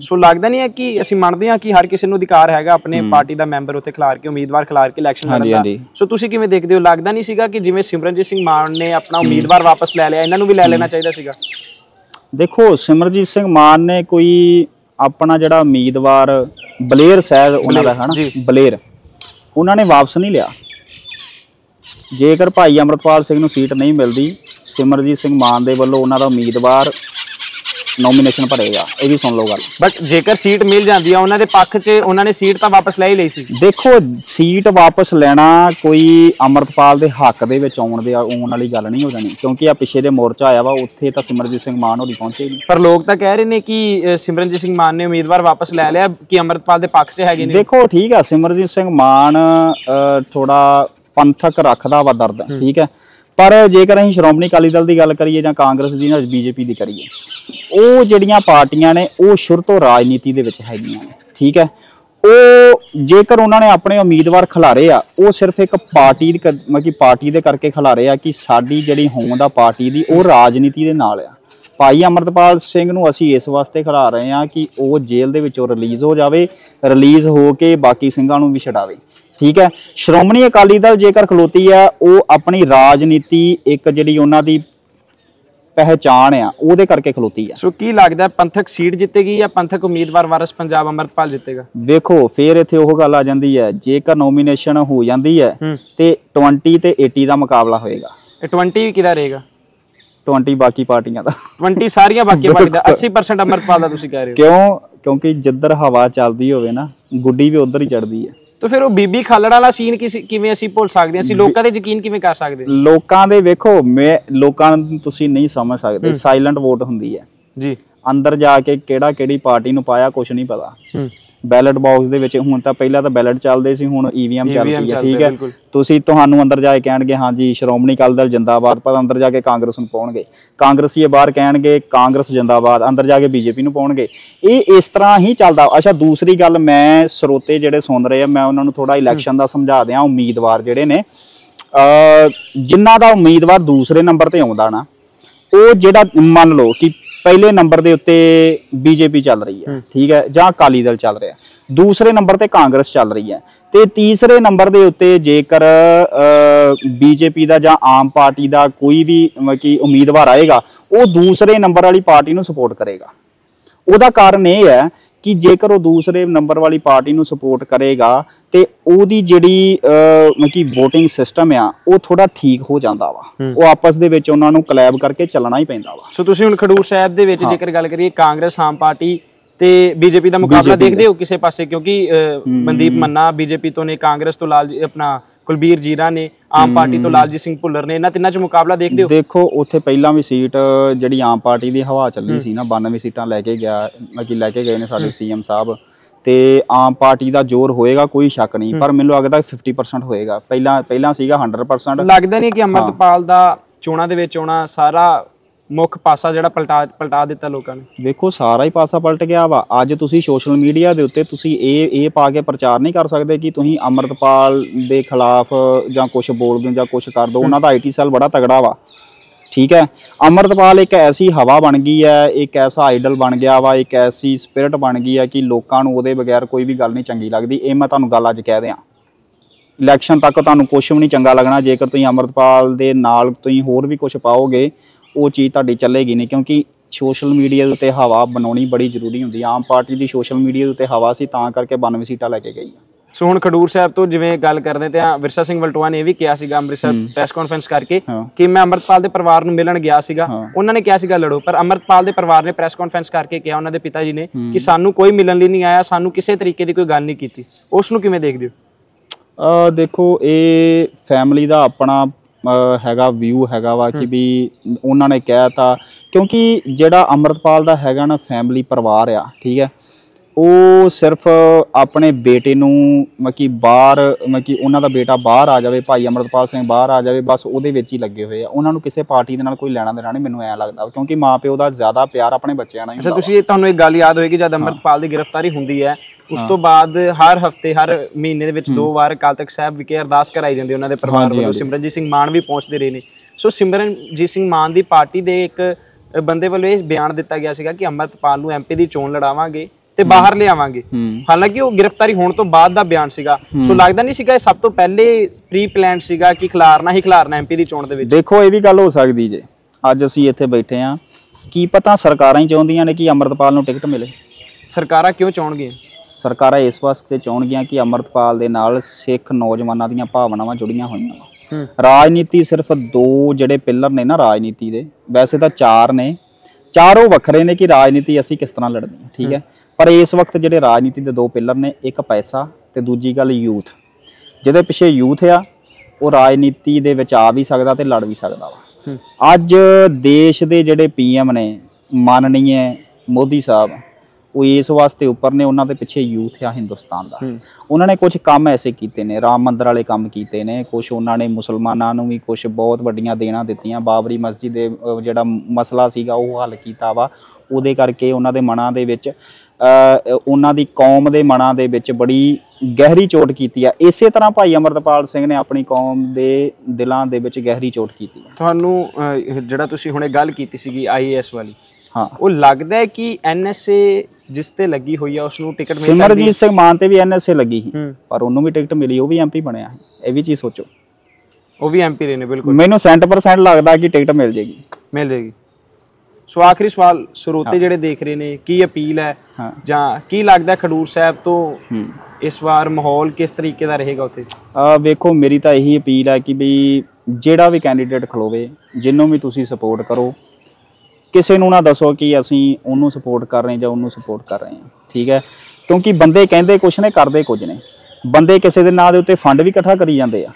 ਸੋ ਲੱਗਦਾ ਨਹੀਂ ਹੈ ਕਿ ਅਸੀਂ ਮੰਨਦੇ ਹਾਂ ਕਿ ਹਰ ਕਿਸੇ ਨੂੰ ਅਧਿਕਾਰ ਹੈਗਾ ਆਪਣੇ ਪਾਰਟੀ ਦਾ ਮੈਂਬਰ ਉੱਥੇ ਖਿਲਾਰ ਕੇ ਉਮੀਦਵਾਰ ਖਿਲਾਰ ਕੇ ਇਲੈਕਸ਼ਨ ਲੜਨ ਦਾ। ਸੋ ਤੁਸੀਂ ਕਿਵੇਂ ਦੇਖਦੇ ਹੋ? ਲੱਗਦਾ ਨਹੀਂ ਸੀਗਾ ਕਿ ਜਿਵੇਂ ਸਿਮਰਨਜੀਤ ਸਿੰਘ ਮਾਨ ਨੇ ਆਪਣਾ ਉਮੀਦਵਾਰ ਵਾਪਸ ਲੈ ਲਿਆ ਇਹਨਾਂ ਨੂੰ ਵੀ ਲੈ ਲੈਣਾ ਚਾਹੀਦਾ ਸੀਗਾ? ਦੇਖੋ ਸਿਮਰਜੀਤ ਸਿੰਘ ਮਾਨ ਨੇ ਕੋਈ ਆਪਣਾ ਜਿਹੜਾ ਉਮੀਦਵਾਰ ਬਲੇਰ ਸਾਹਿਬ ਉਹਨਾਂ ਦਾ ਹੈ ਜੀ। ਨਾ ਬਲੇਰ ਉਹਨਾਂ ਨੇ ਵਾਪਸ ਨਹੀਂ ਲਿਆ। ਜੇਕਰ ਭਾਈ ਅਮਰਪਾਲ ਸਿੰਘ ਨੂੰ ਸੀਟ ਨਹੀਂ ਮਿਲਦੀ ਸਿਮਰਜੀਤ ਸਿੰਘ ਮਾਨ ਦੇ ਵੱਲੋਂ ਉਹਨਾਂ ਦਾ ਉਮੀਦਵਾਰ ਨੋਮੀਨੇਸ਼ਨ ਭਰੇਗਾ ਇਹ ਵੀ ਸੁਣ ਲਓ ਗੱਲ। ਬਟ ਜੇਕਰ ਸੀਟ ਮਿਲ ਜਾਂਦੀ ਆ ਉਹਨਾਂ ਦੇ ਪੱਖ 'ਚ ਉਹਨਾਂ ਨੇ ਸੀਟ ਤਾਂ ਵਾਪਸ ਲੈ ਹੀ ਲਈ ਸੀ। ਦੇਖੋ ਸੀਟ ਵਾਪਸ ਲੈਣਾ ਕੋਈ ਅਮਰਪਾਲ ਦੇ ਹੱਕ ਦੇ ਵਿੱਚ ਆਉਣ ਦੇ ਆਉਣ ਵਾਲੀ ਗੱਲ ਨਹੀਂ ਹੋ ਜਾਣੀ ਕਿਉਂਕਿ ਆ ਪਿਛੇ ਦੇ ਮੋਰਚਾ ਆਇਆ ਵਾ ਉੱਥੇ ਤਾਂ ਸਿਮਰਜੀਤ ਸਿੰਘ ਮਾਨ ਹੋਰੀ ਪਹੁੰਚੇ ਨਹੀਂ। ਪਰ ਲੋਕ ਤਾਂ ਕਹਿ ਰਹੇ ਨੇ ਕਿ ਸਿਮਰਨਜੀਤ ਸਿੰਘ ਮਾਨ ਨੇ ਉਮੀਦਵਾਰ ਵਾਪਸ ਲੈ ਲਿਆ ਕਿ ਅੰਮ੍ਰਿਤਪਾਲ ਦੇ ਪੱਖ 'ਚ ਹੈਗੇ ਨੇ। ਦੇਖੋ ਠੀਕ ਆ ਸਿਮਰਜੀਤ ਸਿੰਘ ਮਾਨ ਥੋੜਾ ਪੰਥਕ ਰੱਖਦਾ ਵਾ ਦਰਦ ਠੀਕ ਹੈ। ਪਰ ਜੇਕਰ ਅਸੀਂ ਸ਼੍ਰੋਮਣੀ ਅਕਾਲੀ ਦਲ ਦੀ ਗੱਲ ਕਰੀਏ ਜਾਂ ਕਾਂਗਰਸ ਦੀ ਜਾਂ ਬੀਜੇਪੀ ਦੀ ਕਰੀਏ, ਉਹ ਜਿਹੜੀਆਂ ਪਾਰਟੀਆਂ ਨੇ, ਉਹ ਸ਼ੁਰੂ ਤੋਂ ਰਾਜਨੀਤੀ ਦੇ ਵਿੱਚ ਹੈਗੀਆਂ ਨੇ, ਠੀਕ ਹੈ? ਉਹ ਜੇਕਰ ਉਹਨਾਂ ਨੇ ਆਪਣੇ ਉਮੀਦਵਾਰ ਖਿਲਾਰੇ ਆ, ਉਹ ਸਿਰਫ ਇੱਕ ਪਾਰਟੀ ਦੀ ਕ- ਮਤਲਬ ਕਿ ਪਾਰਟੀ ਦੇ ਕਰਕੇ ਖਿਲਾਰੇ ਆ ਕਿ ਸਾਡੀ ਜਿਹੜੀ ਹੋਂਦ ਆ ਪਾਰਟੀ ਦੀ, ਉਹ ਰਾਜਨੀਤੀ ਦੇ ਨਾਲ ਆ। ਭਾਈ ਅਮਰਤਪਾਲ ਸਿੰਘ ਨੂੰ ਅਸੀਂ ਇਸ ਵਾਸਤੇ ਖਿਲਾ ਰਹੇ ਹਾਂ ਕਿ ਉਹ ਜੇਲ੍ਹ ਦੇ ਵਿੱਚੋਂ ਰਿਲੀਜ਼ ਹੋ ਜਾਵੇ, ਰਿਲੀਜ਼ ਹੋ ਕੇ ਬਾਕੀ ਸਿੰਘਾਂ ਨੂੰ ਵੀ ਛਡਾਵੇ। ਠੀਕ ਹੈ। ਸ਼੍ਰੋਮਣੀ ਅਕਾਲੀ ਦਲ ਜੇਕਰ ਖਲੋਤੀ ਆ ਉਹ ਆਪਣੀ ਰਾਜਨੀਤੀ ਇੱਕ ਜਿਹੜੀ ਉਹਨਾਂ ਦੀ ਪਹਿਚਾਣ ਆ ਉਹਦੇ ਕਰਕੇ ਖਲੋਤੀ ਆ। ਸੋ ਕੀ ਲੱਗਦਾ ਪੰਥਕ ਸੀਟ ਜਿੱਤੇਗੀ ਜਾਂ ਪੰਥਕ ਉਮੀਦਵਾਰ ਵਾਰਸ ਪੰਜਾਬ ਅੰਮ੍ਰਿਤਪਾਲ ਜਿੱਤੇਗਾ? ਵੇਖੋ ਫੇਰ ਇੱਥੇ ਉਹ ਗੱਲ ਆ ਜਾਂਦੀ ਹੈ ਜੇਕਰ ਨੋਮੀਨੇਸ਼ਨ ਹੋ ਜਾਂਦੀ ਹੈ ਤੇ 20 ਤੇ 80 ਦਾ ਮੁਕਾਬਲਾ ਹੋਏਗਾ। ਇਹ 20 ਕਿਹਦਾ ਰਹੇਗਾ? 20 ਬਾਕੀ ਪਾਰਟੀਆਂ ਦਾ। 20 ਸਾਰੀਆਂ ਬਾਕੀ ਪਾਰਟੀ ਦਾ 80% ਅੰਮ੍ਰਿਤਪਾਲ ਦਾ ਤੁਸੀਂ ਕਹਿ ਰਹੇ ਹੋ। ਕਿਉਂ? ਕਿਉਂਕਿ ਜਿੱਧਰ ਹਵਾ ਚੱਲਦੀ ਹੋਵੇ ਨਾ ਗੁੱਡੀ ਵੀ ਉਧਰ ਹੀ ਚੜਦੀ ਹੈ। ਤਾਂ ਫਿਰ ਉਹ ਬੀਬੀ ਖਾਲੜ ਵਾਲਾ ਸੀਨ ਕਿਵੇਂ ਅਸੀਂ ਭੁੱਲ ਸਕਦੇ ਹਾਂ? ਅਸੀਂ ਲੋਕਾਂ ਤੇ ਯਕੀਨ ਕਿਵੇਂ ਕਰ ਸਕਦੇ? ਲੋਕਾਂ ਦੇ ਵੇਖੋ ਮੈਂ ਲੋਕਾਂ ਨੂੰ ਤੁਸੀਂ ਨਹੀਂ ਸਮਝ ਸਕਦੇ ਸਾਇਲੈਂਟ ਵੋਟ ਹੁੰਦੀ ਹੈ। ਜੀ। ਅੰਦਰ ਜਾ ਕੇ ਕਿਹੜਾ ਕਿਹੜੀ ਪਾਰਟੀ ਨੂੰ ਪਾਇਆ ਕੁਝ ਨਹੀਂ ਪਤਾ। ਹੂੰ। ਬੈਲਟ ਬਾਕਸ ਦੇ ਵਿੱਚ ਹੁਣ ਤਾਂ ਪਹਿਲਾਂ ਤਾਂ ਬੈਲਟ ਚੱਲਦੇ ਸੀ ਹੁਣ ਈਵੀਐਮ ਚੱਲ EVM ਪਈ ਹੈ ਠੀਕ ਹੈ। ਤੁਸੀਂ ਤੁਹਾਨੂੰ ਅੰਦਰ ਜਾ ਕੇ ਕਹਿਣਗੇ ਹਾਂਜੀ ਸ਼੍ਰੋਮਣੀ ਅਕਾਲੀ ਦਲ ਜਿੰਦਾਬਾਦ ਪਰ ਅੰਦਰ ਜਾ ਕੇ ਕਾਂਗਰਸ ਨੂੰ ਪਾਉਣਗੇ। ਕਾਂਗਰਸੀ ਇਹ ਬਾਹਰ ਕਹਿਣਗੇ ਕਾਂਗਰਸ ਜਿੰਦਾਬਾਦ ਅੰਦਰ ਜਾ ਕੇ ਬੀਜੇਪੀ ਨੂੰ ਪਾਉਣਗੇ। ਇਹ ਇਸ ਤਰ੍ਹਾਂ ਹੀ ਚੱਲਦਾ। ਅੱਛਾ ਦੂਸਰੀ ਗੱਲ ਮੈਂ ਸਰੋਤੇ ਜਿਹੜੇ ਸੁਣ ਰਹੇ ਆ ਮੈਂ ਉਹਨਾਂ ਨੂੰ ਥੋੜਾ ਇਲੈਕਸ਼ਨ ਦਾ ਸਮਝਾ ਦਿਆਂ ਉਮੀਦਵਾਰ ਜਿਹੜੇ ਨੇ। ਅ ਜਿਨ੍ਹਾਂ ਦਾ ਉਮੀਦਵਾਰ ਦੂਸਰੇ ਨੰਬਰ ਤੇ ਆਉਂਦਾ ਨਾ ਉਹ ਜਿਹੜਾ ਮੰਨ ਲਓ ਕਿ ਪਹਿਲੇ ਨੰਬਰ ਦੇ ਉੱਤੇ ਬੀਜੇਪੀ ਚੱਲ ਰਹੀ ਹੈ ਠੀਕ ਹੈ ਜਾਂ ਅਕਾਲੀ ਦਲ ਚੱਲ ਰਿਹਾ ਦੂਸਰੇ ਨੰਬਰ ਤੇ ਕਾਂਗਰਸ ਚੱਲ ਰਹੀ ਹੈ। ਤੇ ਤੀਸਰੇ ਨੰਬਰ ਦੇ ਉੱਤੇ ਜੇਕਰ ਬੀਜੇਪੀ ਦਾ ਜਾਂ ਆਮ ਪਾਰਟੀ ਦਾ ਕੋਈ ਵੀ ਕਿ ਉਮੀਦਵਾਰ ਆਏਗਾ ਉਹ ਦੂਸਰੇ ਨੰਬਰ ਵਾਲੀ ਪਾਰਟੀ ਨੂੰ ਸਪੋਰਟ ਕਰੇਗਾ। ਉਹਦਾ ਕਾਰਨ ਇਹ ਹੈ ਕਿ ਜੇਕਰ ਉਹ ਦੂਸਰੇ ਨੰਬਰ ਵਾਲੀ ਪਾਰਟੀ ਨੂੰ ਸਪੋਰਟ ਕਰੇਗਾ ਤੇ ਉਹਦੀ ਜਿਹੜੀ ਮਤਲਬ ਕਿ VOTING ਸਿਸਟਮ ਆ ਉਹ ਥੋੜਾ ਠੀਕ ਹੋ ਜਾਂਦਾ ਵਾ। ਉਹ ਆਪਸ ਦੇ ਵਿੱਚ ਉਹਨਾਂ ਨੂੰ ਕਲੈਬ ਕਰਕੇ ਚੱਲਣਾ ਹੀ ਪੈਂਦਾ ਵਾ। ਸੋ ਤੁਸੀਂ ਹੁਣ ਖਡੂਰ ਸਾਹਿਬ ਦੇ ਵਿੱਚ ਜੇਕਰ ਗੱਲ ਕਰੀਏ ਕਾਂਗਰਸ ਆਮ ਪਾਰਟੀ ਤੇ ਬੀਜੇਪੀ ਦਾ ਮੁਕਾਬਲਾ ਦੇਖਦੇ ਹੋ ਕਿਸੇ ਪਾਸੇ? ਕਿਉਂਕਿ ਮਨਦੀਪ ਮੰਨਾ ਬੀਜੇਪੀ ਤੋਂ ਨੇ ਕਾਂਗਰਸ ਤੋਂ ਲਾਲ ਆਪਣਾ ਕੁਲਬੀਰ ਜੀਰਾ ਨੇ ਆਮ ਪਾਰਟੀ ਤੋਂ ਲਾਲਜੀਤ ਸਿੰਘ ਭੁੱਲਰ ਨੇ ਇਹਨਾਂ ਤਿੰਨਾਂ 'ਚ ਮੁਕਾਬਲਾ ਦੇਖਦੇ ਹੋ? ਦੇਖੋ ਉੱਥੇ ਪਹਿਲਾਂ ਵੀ ਸੀਟ ਜਿਹੜੀ ਆਮ ਪਾਰਟੀ ਦੀ ਹਵਾ ਚੱਲੀ ਸੀ ਨਾ 92 ਸੀਟਾਂ ਲੈ ਕੇ ਗਿਆ ਮਤਲਬ ਲੈ ਕੇ ਗਏ ਨੇ ਸਾਡੇ ਸੀਐਮ ਸਾਹਿਬ। ਤੇ ਆਮ ਪਾਰਟੀ ਦਾ ਜ਼ੋਰ ਹੋਏਗਾ ਕੋਈ ਸ਼ੱਕ ਨਹੀਂ ਪਰ ਮੈਨੂੰ ਲੱਗਦਾ 50% ਹੋਏਗਾ। ਪਹਿਲਾਂ ਪਹਿਲਾਂ ਸੀਗਾ 100% ਲੱਗਦਾ ਨਹੀਂ ਕਿ ਅੰਮ੍ਰਿਤਪਾਲ ਦਾ ਚੋਣਾਂ ਦੇ ਵਿੱਚ ਆਉਣਾ ਸਾਰਾ ਮੁੱਖ ਪਾਸਾ ਜਿਹੜਾ ਪਲਟਾ ਪਲਟਾ ਦਿੱਤਾ ਲੋਕਾਂ ਨੇ। ਵੇਖੋ ਸਾਰਾ ਹੀ ਪਾਸਾ ਪਲਟ ਗਿਆ ਵਾ। ਅੱਜ ਤੁਸੀਂ ਸੋਸ਼ਲ ਮੀਡੀਆ ਦੇ ਉੱਤੇ ਤੁਸੀਂ ਇਹ ਇਹ ਪਾ ਕੇ ਪ੍ਰਚਾਰ ਨਹੀਂ ਕਰ ਸਕਦੇ ਕਿ ਤੁਸੀਂ ਅਮਰਤਪਾਲ ਦੇ ਖਿਲਾਫ ਜਾਂ ਕੁਝ ਬੋਲ ਦਿਓ ਜਾਂ ਕੁਝ ਕਰ ਦਿਓ ਉਹਨਾਂ ਦਾ ਆਈਟੀ ਸੈੱਲ ਬੜਾ ਤਗੜਾ ਵਾ। ਠੀਕ ਹੈ। ਅਮਰਤਪਾਲ ਇੱਕ ਐਸੀ ਹਵਾ ਬਣ ਗਈ ਹੈ, ਇੱਕ ਐਸਾ ਆਈਡਲ ਬਣ ਗਿਆ ਵਾ, ਇੱਕ ਐਸੀ ਸਪਿਰਿਟ ਬਣ ਗਈ ਹੈ ਕਿ ਲੋਕਾਂ ਨੂੰ ਉਹਦੇ ਬਗੈਰ ਕੋਈ ਵੀ ਗੱਲ ਨਹੀਂ ਚੰਗੀ ਲੱਗਦੀ। ਇਹ ਮੈਂ ਤੁਹਾਨੂੰ ਗੱਲ ਅੱਜ ਕਹਿ ਦਿਆਂ। ਇਲੈਕਸ਼ਨ ਤੱਕ ਤੁਹਾਨੂੰ ਕੁਝ ਵੀ ਨਹੀਂ ਚੰਗਾ ਲੱਗਣਾ। ਜੇਕਰ ਤੁਸੀਂ ਅਮਰਤਪਾਲ ਦੇ ਨਾਲ ਤੁਸੀਂ ਹੋਰ ਵੀ ਕੁਝ ਪਾਓਗੇ, ਉਹ ਚੀਜ਼ ਤੁਹਾਡੀ ਚੱਲੇਗੀ ਨਹੀਂ ਕਿਉਂਕਿ ਸੋਸ਼ਲ ਮੀਡੀਆ ਦੇ ਉੱਤੇ ਹਵਾ ਬਣਾਉਣੀ ਬੜੀ ਜ਼ਰੂਰੀ ਹੁੰਦੀ ਆਮ ਪਾਰਟੀ ਦੀ ਸੋਸ਼ਲ ਮੀਡੀਆ ਦੇ ਉੱਤੇ ਹਵਾ ਸੀ, ਤਾਂ ਕਰਕੇ 92 ਸੀਟਾਂ ਲੈ ਕੇ ਗਈ ਸੋ ਹੁਣ ਖਡੂਰ ਸਾਹਿਬ ਤੋਂ ਜਿਵੇਂ ਗੱਲ ਕਰਦੇ ਤੇ ਆ ਵਿਰਸਾ ਸਿੰਘ ਵਲਟੋਆ ਨੇ ਇਹ ਵੀ ਕਿਹਾ ਸੀਗਾ ਅੰਮ੍ਰਿਤਸਰ ਪ੍ਰੈਸ ਕਾਨਫਰੰਸ ਕਰਕੇ। ਕਿ ਮੈਂ ਅੰਮ੍ਰਿਤਪਾਲ ਦੇ ਪਰਿਵਾਰ ਨੂੰ ਮਿਲਣ ਗਿਆ ਸੀਗਾ। ਉਹਨਾਂ ਨੇ ਕਿਹਾ ਸੀਗਾ ਲੜੋ ਪਰ ਅੰਮ੍ਰਿਤਪਾਲ ਦੇ ਪਰਿਵਾਰ ਨੇ ਪ੍ਰੈਸ ਕਾਨਫਰੰਸ ਕਰਕੇ ਕਿਹਾ ਉਹਨਾਂ ਦੇ ਪਿਤਾ ਜੀ ਨੇ ਕਿ ਸਾਨੂੰ ਕੋਈ ਮਿਲਣ ਲਈ ਨਹੀਂ ਆਇਆ ਸਾਨੂੰ ਕਿਸੇ ਤਰੀਕੇ ਦੀ ਕੋਈ ਗੱਲ ਨਹੀਂ ਕੀਤੀ। ਉਸ ਨੂੰ ਕਿਵੇਂ ਦੇਖਦੇ ਹੋ? ਅ ਦੇਖੋ ਇਹ ਫੈਮਿਲੀ ਦਾ ਆਪਣਾ ਹੈਗਾ ਵਿਊ ਹੈਗਾ ਵਾ ਕਿ ਵੀ ਉਹਨਾਂ ਨੇ ਕਹਿ ਤਾ ਕਿਉਂਕਿ ਜਿਹੜਾ ਅਮਰਤਪਾਲ ਦਾ ਹੈਗਾ ਨਾ ਫੈਮਿਲੀ ਪਰਿਵਾਰ ਆ ਠੀਕ ਹੈ? ਉਹ ਸਿਰਫ ਆਪਣੇ ਬੇਟੇ ਨੂੰ ਮਤਲਬ ਕਿ ਬਾਹਰ ਮਤਲਬ ਕਿ ਉਹਨਾਂ ਦਾ ਬੇਟਾ ਬਾਹਰ ਆ ਜਾਵੇ ਭਾਈ ਅਮਰਤਪਾਲ ਸਿੰਘ ਬਾਹਰ ਆ ਜਾਵੇ ਬਸ ਉਹਦੇ ਵਿੱਚ ਹੀ ਲੱਗੇ ਹੋਏ ਆ। ਉਹਨਾਂ ਨੂੰ ਕਿਸੇ ਪਾਰਟੀ ਦੇ ਨਾਲ ਕੋਈ ਲੈਣਾ ਦੇਣਾ ਨਹੀਂ ਮੈਨੂੰ ਐ ਲੱਗਦਾ ਕਿਉਂਕਿ ਮਾਪਿਓ ਦਾ ਜ਼ਿਆਦਾ ਪਿਆਰ ਆਪਣੇ ਬੱਚਿਆਂ ਨਾਲ ਹੀ ਅੱਛਾ ਹੁੰਦਾ ਤੁਸੀਂ ਇਹ ਤੁਹਾਨੂੰ ਇੱਕ ਗੱਲ ਯਾਦ ਹੋਏਗੀ ਜਦ ਅੰਮ੍ਰਿਤਪਾਲ ਦੀ ਗ੍ਰਿਫਤਾਰੀ ਹੁੰਦੀ ਹੈ ਉਸ ਤੋਂ ਬਾਅਦ ਹਰ ਹਫ਼ਤੇ ਹਰ ਮਹੀਨੇ ਦੇ ਵਿੱਚ ਦੋ ਵਾਰ ਅਕਾਲ ਤਖਤ ਸਾਹਿਬ ਵਿਖੇ ਅਰਦਾਸ ਕਰਾਈ ਜਾਂਦੀ ਉਹਨਾਂ ਦੇ ਪਰਿਵਾਰ ਵੱਲੋਂ। ਸਿਮਰਨਜੀਤ ਸਿੰਘ ਮਾਨ ਵੀ ਪਹੁੰਚਦੇ ਰਹੇ ਨੇ। ਸੋ ਸਿਮਰਨਜੀਤ ਸਿੰਘ ਮਾਨ ਦੀ ਪਾਰਟੀ ਦੇ ਇੱਕ ਬੰਦੇ ਵੱਲੋਂ ਇਹ ਬਿਆਨ ਦਿੱਤਾ ਗਿਆ ਸੀਗਾ ਕਿ ਅੰਮ੍ਰਿਤਪਾਲ ਨੂੰ ਐਮਪੀ ਦੀ ਚੋਣ ਲੜਾਵਾਂਗੇ। ਤੇ ਬਾਹਰ ਲਿਆਵਾਂਗੇ ਹਾਲਾਂਕਿ ਉਹ ਗ੍ਰਿਫਤਾਰੀ ਹੋਣ ਤੋਂ ਬਾਅਦ ਦਾ ਬਿਆਨ ਸੀਗਾ। ਸੋ ਲੱਗਦਾ ਨਹੀਂ ਸੀਗਾ ਇਹ ਸਭ ਤੋਂ ਪਹਿਲੇ ਪ੍ਰੀ ਪਲਾਨ ਸੀਗਾ ਕਿ ਖਿਲਾਰਨਾ ਹੀ ਖਿਲਾਰਨਾ ਐਮਪੀ ਦੀ ਚੋਣ ਦੇ ਵਿੱਚ। ਦੇਖੋ ਇਹ ਵੀ ਗੱਲ ਹੋ ਸਕਦੀ ਜੇ। ਅੱਜ ਅਸੀਂ ਇੱਥੇ ਬੈਠੇ ਆ ਕੀ ਪਤਾ ਸਰਕਾਰਾਂ ਹੀ ਚਾਹੁੰਦੀਆਂ ਨੇ ਕਿ ਅਮਰਤਪਾਲ ਨੂੰ ਟਿਕਟ ਮਿਲੇ। ਸਰਕਾਰਾਂ ਕਿਉਂ ਚਾਹਣਗੀਆਂ? ਸਰਕਾਰਾਂ ਇਸ ਵਾਸਤੇ ਚਾਹੁੰਦੀਆਂ ਕਿ ਅਮਰਤਪਾਲ ਦੇ ਨਾਲ ਸਿੱਖ ਨੌਜਵਾਨਾਂ ਦੀਆਂ ਭਾਵਨਾਵਾਂ ਜੁੜੀਆਂ ਹੋਈਆਂ ਰਾਜਨੀਤੀ ਸਿਰਫ ਦੋ ਜਿਹੜੇ ਪਿੱਲਰ ਨੇ ਨਾ ਰਾਜਨੀਤੀ ਦੇ ਵੈਸੇ ਤਾਂ ਚਾਰ ਨੇ। ਚਾਰੋਂ ਵੱਖਰੇ ਨੇ ਕਿ ਰਾਜਨੀਤੀ ਅਸੀਂ ਕਿਸ ਤਰ੍ਹਾਂ ਲੜਨੀ ਹੈ ਠੀਕ ਹੈ? ਪਰ ਇਸ ਵਕਤ ਜਿਹੜੇ ਰਾਜਨੀਤੀ ਦੇ ਦੋ ਪਿੱਲਰ ਨੇ ਇੱਕ ਪੈਸਾ ਤੇ ਦੂਜੀ ਗੱਲ ਯੂਥ। ਜਿਹਦੇ ਪਿੱਛੇ ਯੂਥ ਆ ਉਹ ਰਾਜਨੀਤੀ ਦੇ ਵਿੱਚ ਆ ਵੀ ਸਕਦਾ ਤੇ ਲੜ ਵੀ ਸਕਦਾ ਵਾ। ਅੱਜ ਦੇਸ਼ ਦੇ ਜਿਹੜੇ ਪੀਐਮ ਨੇ ਮਾਨਨੀय ਮੋਦੀ ਸਾਹਿਬ ਉਹ ਇਸ ਵਾਸਤੇ ਉੱਪਰ ਨੇ ਉਹਨਾਂ ਦੇ ਪਿੱਛੇ ਯੂਥ ਆ ਹਿੰਦੁਸਤਾਨ ਦਾ। ਉਹਨਾਂ ਨੇ ਕੁਝ ਕੰਮ ਐਸੇ ਕੀਤੇ ਨੇ ਰਾਮ ਮੰਦਿਰ ਵਾਲੇ ਕੰਮ ਕੀਤੇ ਨੇ ਕੁਝ ਉਹਨਾਂ ਨੇ ਮੁਸਲਮਾਨਾਂ ਨੂੰ ਵੀ ਕੁਝ ਬਹੁਤ ਵੱਡੀਆਂ ਦੇਣਾ ਦਿੱਤੀਆਂ। ਬਾਬਰੀ ਮਸਜਿਦ ਦੇ ਜਿਹੜਾ ਮਸਲਾ ਸੀਗਾ ਉਹ ਹੱਲ ਕੀਤਾ ਵਾ। ਉਹਦੇ ਕਰਕੇ ਉਹਨਾਂ ਦੇ ਮਨਾਂ ਦੇ ਵਿੱਚ ਉਹਨਾਂ ਦੀ ਕੌਮ ਦੇ ਮਨਾਂ ਦੇ ਵਿੱਚ ਬੜੀ ਗਹਿਰੀ ਚੋਟ ਕੀਤੀ ਆ। ਇਸੇ ਤਰ੍ਹਾਂ ਭਾਈ ਅਮਰਤਪਾਲ ਸਿੰਘ ਨੇ ਆਪਣੀ ਕੌਮ ਦੇ ਦਿਲਾਂ ਦੇ ਵਿੱਚ ਗਹਿਰੀ ਚੋਟ ਕੀਤੀ ਤੁਹਾਨੂੰ ਜਿਹੜਾ ਤੁਸੀਂ ਹੁਣੇ ਗੱਲ ਕੀਤੀ ਸੀਗੀ ਆਈਏਐਸ ਵਾਲੀ ਹਾਂ। ਉਹ ਲੱਗਦਾ ਹੈ ਕਿ ਐਨਐਸਏ ਜਿਸ ਤੇ ਲੱਗੀ ਹੋਈ ਆ ਉਸ ਨੂੰ ਟਿਕਟ ਮਿਲ ਸਕਦੀ ਸਿਮਰਜੀਤ ਸਿੰਘ ਮਾਨ ਤੇ ਵੀ ਐਨਐਸਏ ਲੱਗੀ ਸੀ। ਪਰ ਉਹਨੂੰ ਵੀ ਟਿਕਟ ਮਿਲੀ ਉਹ ਵੀ ਐਮਪੀ ਬਣਿਆ। ਇਹ ਵੀ ਚੀਜ਼ ਸੋਚੋ। ਉਹ ਵੀ ਐਮਪੀ ਰਹੇ ਨੇ ਬਿਲਕੁਲ। ਮੈਨੂੰ 100% ਲੱਗਦਾ ਕਿ ਟਿਕਟ ਮਿਲ ਜੇਗੀ। ਮਿਲ ਜਾਏਗੀ ਸੋ ਆਖਰੀ ਸਵਾਲ ਸਰੋਤੇ ਜਿਹੜੇ ਦੇਖ ਰਹੇ ਨੇ ਕੀ ਅਪੀਲ ਹੈ? ਜਾਂ ਕੀ ਲੱਗਦਾ ਖਡੂਰ ਸਾਹਿਬ ਤੋਂ ਇਸ ਵਾਰ ਮਾਹੌਲ ਕਿਸ ਤਰੀਕੇ ਦਾ ਰਹੇਗਾ ਉੱਥੇ? ਆ ਵੇਖੋ ਮੇਰੀ ਤਾਂ ਇਹੀ ਅਪੀਲ ਹੈ ਕਿ ਵੀ ਜਿਹੜਾ ਵੀ ਕੈਂਡੀਡੇਟ ਖਲੋਵੇ ਜਿਹਨੂੰ ਵੀ ਤੁਸੀਂ ਸਪੋਰਟ ਕਰੋ ਕਿਸੇ ਨੂੰ ਨਾ ਦੱਸੋ ਕਿ ਅਸੀਂ ਉਹਨੂੰ ਸਪੋਰਟ ਕਰ ਰਹੇ ਜਾਂ ਉਹਨੂੰ ਸਪੋਰਟ ਕਰ ਰਹੇ ਹਾਂ ਠੀਕ ਹੈ? ਕਿਉਂਕਿ ਬੰਦੇ ਕਹਿੰਦੇ ਕੁਛ ਨੇ ਕਰਦੇ ਕੁਝ ਨੇ। ਬੰਦੇ ਕਿਸੇ ਦੇ ਨਾਂ ਦੇ ਉੱਤੇ ਫੰਡ ਵੀ ਇਕੱਠਾ ਕਰੀ ਜਾਂਦੇ ਆ।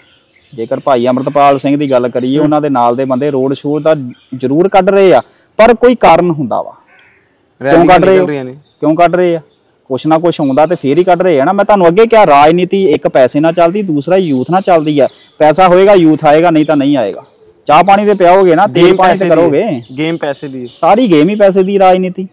ਜੇਕਰ ਭਾਈ ਅਮਰਤਪਾਲ ਸਿੰਘ ਦੀ ਗੱਲ ਕਰੀਏ ਉਹਨਾਂ ਦੇ ਨਾਲ ਦੇ ਬੰਦੇ ਰੋਡ ਸ਼ੋਅ ਦਾ ਜ਼ਰੂਰ ਕੱਢ ਰਹੇ ਆ ਪਰ ਕੋਈ ਕਾਰਨ ਹੁੰਦਾ ਵਾ। ਕਿਉਂ ਕੱਢ ਰਹੇ ਕਿਉਂ ਕੱਢ ਰਹੇ ਆ? ਕੁਛ ਨਾ ਕੁਛ ਆਉਂਦਾ ਤੇ ਫੇਰ ਹੀ ਕੱਢ ਰਹੇ ਆ ਨਾ। ਮੈਂ ਤੁਹਾਨੂੰ ਅੱਗੇ ਕਿਹਾ ਰਾਜਨੀਤੀ ਇੱਕ ਪੈਸੇ ਨਾਲ ਚੱਲਦੀ ਦੂਸਰਾ ਯੂਥ ਨਾਲ ਚੱਲਦੀ ਆ। ਪੈਸਾ ਹੋਏਗਾ ਯੂਥ ਆਏਗਾ ਨਹੀਂ ਤਾਂ ਨਹੀਂ ਆਏਗਾ। ਚਾਹ ਪਾਣੀ ਤੇ ਪਿਆਓਗੇ ਨਾ ਤੇਲ ਪਾਣੀ ਤੇ ਕਰੋਗੇ। ਗੇਮ ਪੈਸੇ ਦੀ। ਸਾਰੀ ਗੇਮ ਹੀ ਪੈਸੇ ਦੀ ਰਾਜਨੀਤੀ।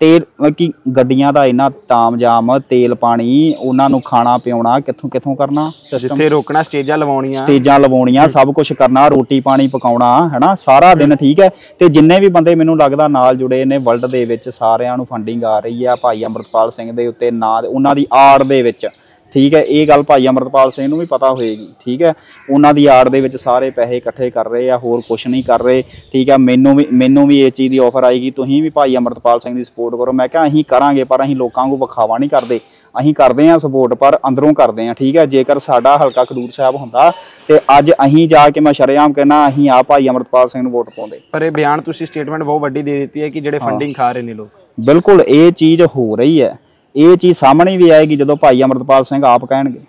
ਤੇਲ ਕਿ ਗੱਡੀਆਂ ਦਾ ਇੰਨਾ ਤਾਮਜਾਮ ਤੇਲ ਪਾਣੀ ਉਹਨਾਂ ਨੂੰ ਖਾਣਾ ਪਿਉਣਾ ਕਿੱਥੋਂ ਕਿੱਥੋਂ ਕਰਨਾ ਜਿੱਥੇ ਰੋਕਣਾ ਸਟੇਜਾਂ ਲਵਾਉਣੀਆਂ। ਸਟੇਜਾਂ ਲਵਾਉਣੀਆਂ ਸਭ ਕੁਝ ਕਰਨਾ ਰੋਟੀ ਪਾਣੀ ਪਕਾਉਣਾ ਹੈਨਾ? ਸਾਰਾ ਦਿਨ ਠੀਕ ਹੈ। ਤੇ ਜਿੰਨੇ ਵੀ ਬੰਦੇ ਮੈਨੂੰ ਲੱਗਦਾ ਨਾਲ ਜੁੜੇ ਨੇ ਵਰਲਡ ਦੇ ਵਿੱਚ ਸਾਰਿਆਂ ਨੂੰ ਫੰਡਿੰਗ ਆ ਰਹੀ ਆ ਭਾਈ ਅਮਰਤਪਾਲ ਸਿੰਘ ਦੇ ਉੱਤੇ ਨਾਂ ਉਹਨਾਂ ਦੀ ਆੜ ਦੇ ਵਿੱਚ। ਠੀਕ ਹੈ ਇਹ ਗੱਲ ਭਾਈ ਅਮਰਤਪਾਲ ਸਿੰਘ ਨੂੰ ਵੀ ਪਤਾ ਹੋਏਗੀ ਠੀਕ ਹੈ। ਉਹਨਾਂ ਦੀ ਆੜ ਦੇ ਵਿੱਚ ਸਾਰੇ ਪੈਸੇ ਇਕੱਠੇ ਕਰ ਰਹੇ ਆ ਹੋਰ ਕੁਝ ਨਹੀਂ ਕਰ ਰਹੇ ਠੀਕ ਹੈ। ਮੈਨੂੰ ਵੀ ਮੈਨੂੰ ਵੀ ਇਹ ਚੀਜ਼ ਦੀ ਆਫਰ ਆਏਗੀ ਤੁਸੀਂ ਵੀ ਭਾਈ ਅਮਰਤਪਾਲ ਸਿੰਘ ਦੀ ਸਪੋਰਟ ਕਰੋ। ਮੈਂ ਕਿਹਾ ਅਸੀਂ ਕਰਾਂਗੇ ਪਰ ਅਸੀਂ ਲੋਕਾਂ ਨੂੰ ਵਿਖਾਵਾ ਨਹੀਂ ਕਰਦੇ। ਅਸੀਂ ਕਰਦੇ ਹਾਂ ਸਪੋਰਟ ਪਰ ਅੰਦਰੋਂ ਕਰਦੇ ਹਾਂ ਠੀਕ ਹੈ। ਜੇਕਰ ਸਾਡਾ ਹਲਕਾ ਖਡੂਰ ਸਾਹਿਬ ਹੁੰਦਾ ਤੇ ਅੱਜ ਅਸੀਂ ਜਾ ਕੇ ਮੈਂ ਸ਼ਰੇਆਮ ਕਹਿਣਾ ਅਸੀਂ ਆ ਭਾਈ ਅਮਰਤਪਾਲ ਸਿੰਘ ਨੂੰ ਵੋਟ ਪਾਉਂਦੇ। ਪਰ ਇਹ ਬਿਆਨ ਤੁਸੀਂ ਸਟੇਟਮੈਂਟ ਬਹੁਤ ਵੱਡੀ ਦੇ ਦਿੱਤੀ ਹੈ ਕਿ ਜਿਹੜੇ ਫੰਡਿੰਗ ਖਾ ਰਹੇ ਨੇ ਲੋਕ। ਬਿਲਕੁਲ ਇਹ ਚੀਜ਼ ਹੋ ਰਹੀ ਹੈ। ਇਹ ਚੀਜ਼ ਸਾਹਮਣੇ ਵੀ ਆਏਗੀ ਜਦੋਂ ਭਾਈ ਅਮਰਤਪਾਲ ਸਿੰਘ ਆਪ ਕਹਿਣਗੇ।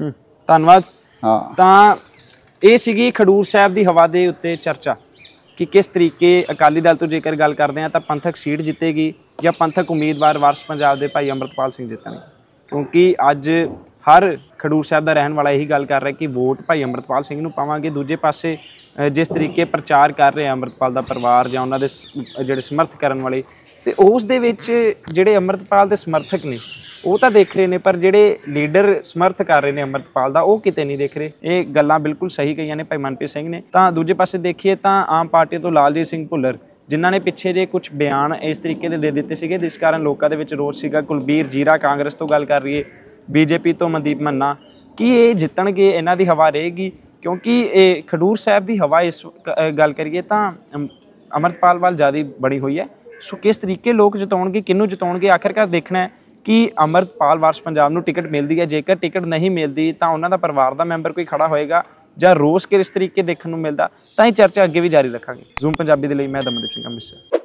ਹੂੰ, ਧੰਨਵਾਦ। ਹਾਂ। ਤਾਂ ਇਹ ਸੀਗੀ ਖਡੂਰ ਸਾਹਿਬ ਦੀ ਹਵਾ ਦੇ ਉੱਤੇ ਚਰਚਾ ਕਿ ਕਿਸ ਤਰੀਕੇ ਅਕਾਲੀ ਦਲ ਤੋਂ ਜੇਕਰ ਗੱਲ ਕਰਦੇ ਹਾਂ ਤਾਂ ਪੰਥਕ ਸੀਟ ਜਿੱਤੇਗੀ ਜਾਂ ਪੰਥਕ ਉਮੀਦਵਾਰ ਵਾਰਸ ਪੰਜਾਬ ਦੇ ਭਾਈ ਅੰਮ੍ਰਿਤਪਾਲ ਸਿੰਘ ਜਿੱਤਣਗੇ। ਕਿਉਂਕਿ ਅੱਜ ਹਰ ਖਡੂਰ ਸਾਹਿਬ ਦਾ ਰਹਿਣ ਵਾਲਾ ਇਹੀ ਗੱਲ ਕਰ ਰਿਹਾ ਕਿ ਵੋਟ ਭਾਈ ਅੰਮ੍ਰਿਤਪਾਲ ਸਿੰਘ ਨੂੰ ਪਾਵਾਂਗੇ। ਦੂਜੇ ਪਾਸੇ ਜਿਸ ਤਰੀਕੇ ਪ੍ਰਚਾਰ ਕਰ ਰਿਹਾ ਅੰਮ੍ਰਿਤਪਾਲ ਦਾ ਪਰਿਵਾਰ ਜਾਂ ਉਹਨਾਂ ਦੇ ਜਿਹੜੇ ਸਮਰਥ ਕਰਨ ਵਾਲੇ ਤੇ ਉਸ ਦੇ ਵਿੱਚ ਜਿਹੜੇ ਅੰਮ੍ਰਿਤਪਾਲ ਦੇ ਸਮਰਥਕ ਨੇ ਉਹ ਤਾਂ ਦੇਖ ਰਹੇ ਨੇ ਪਰ ਜਿਹੜੇ ਲੀਡਰ ਸਮਰਥ ਕਰ ਰਹੇ ਨੇ ਅੰਮ੍ਰਿਤਪਾਲ ਦਾ ਉਹ ਕਿਤੇ ਨਹੀਂ ਦੇਖ ਰਹੇ। ਇਹ ਗੱਲਾਂ ਬਿਲਕੁਲ ਸਹੀ ਕਹੀਆਂ ਨੇ ਭਾਈ ਮਨਪ੍ਰੀਤ ਸਿੰਘ ਨੇ। ਤਾਂ ਦੂਜੇ ਪਾਸੇ ਦੇਖੀਏ ਤਾਂ ਆਮ ਪਾਰਟੀ ਤੋਂ ਲਾਲਜੀਤ ਸਿੰਘ ਭੁੱਲਰ ਜਿਨ੍ਹਾਂ ਨੇ ਪਿੱਛੇ ਜੇ ਕੁਝ ਬਿਆਨ ਇਸ ਤਰੀਕੇ ਦੇ ਦੇ ਦਿੱਤੇ ਸੀਗੇ ਜਿਸ ਕਾਰਨ ਲੋਕਾਂ ਦੇ ਵਿੱਚ ਰੋਸ ਸੀਗਾ। ਕੁਲਬੀਰ ਜੀਰਾ ਕਾਂਗਰਸ ਤੋਂ ਗੱਲ ਕਰ ਰਹੀ ਹੈ ਬੀਜੇਪੀ ਤੋਂ ਮਨਦੀਪ ਮੰਨਾ। ਕੀ ਇਹ ਜਿੱਤਣਗੇ ਇਹਨਾਂ ਦੀ ਹਵਾ ਰਹੇਗੀ? ਕਿਉਂਕਿ ਇਹ ਖਡੂਰ ਸਾਹਿਬ ਦੀ ਹਵਾ ਇਸ ਵਕ- ਗੱਲ ਕਰੀਏ ਤਾਂ ਅਮ, ਅੰਮ੍ਰਿਤਪਾਲ ਵੱਲ ਜ਼ਿਆਦਾ ਬਣੀ ਹੋਈ ਹੈ। ਸੋ ਕਿਸ ਤਰੀਕੇ ਲੋਕ ਜਿਤਾਉਣਗੇ, ਕਿਹਨੂੰ ਜਿਤਾਉਣਗੇ, ਆਖਿਰਕਾਰ ਦੇਖਣਾ ਕਿ ਅੰਮ੍ਰਿਤਪਾਲ ਵਾਰਸ ਪੰਜਾਬ ਨੂੰ ਟਿਕਟ ਮਿਲਦੀ ਹੈ। ਜੇਕਰ ਟਿਕਟ ਨਹੀਂ ਮਿਲਦੀ, ਤਾਂ ਉਹਨਾਂ ਦਾ ਪਰਿਵਾਰ ਦਾ ਮੈਂਬਰ ਕੋਈ ਖੜਾ ਹੋਏਗਾ ਜਾਂ ਰੋਸ ਕੇ ਇਸ ਤਰੀਕੇ ਦੇਖਣ ਨੂੰ ਮਿਲਦਾ, ਤਾਂ ਇਹ ਚਰਚਾ ਅੱਗੇ ਵੀ ਜਾਰੀ ਰੱਖਾਂਗੇ। ਜ਼ੂਮ ਪੰਜਾਬੀ ਦੇ ਲਈ ਮੈਂ ਦਮਨਦੀਪ ਸਿੰਘ ਅੰਮ੍ਰਿਤਸਰ।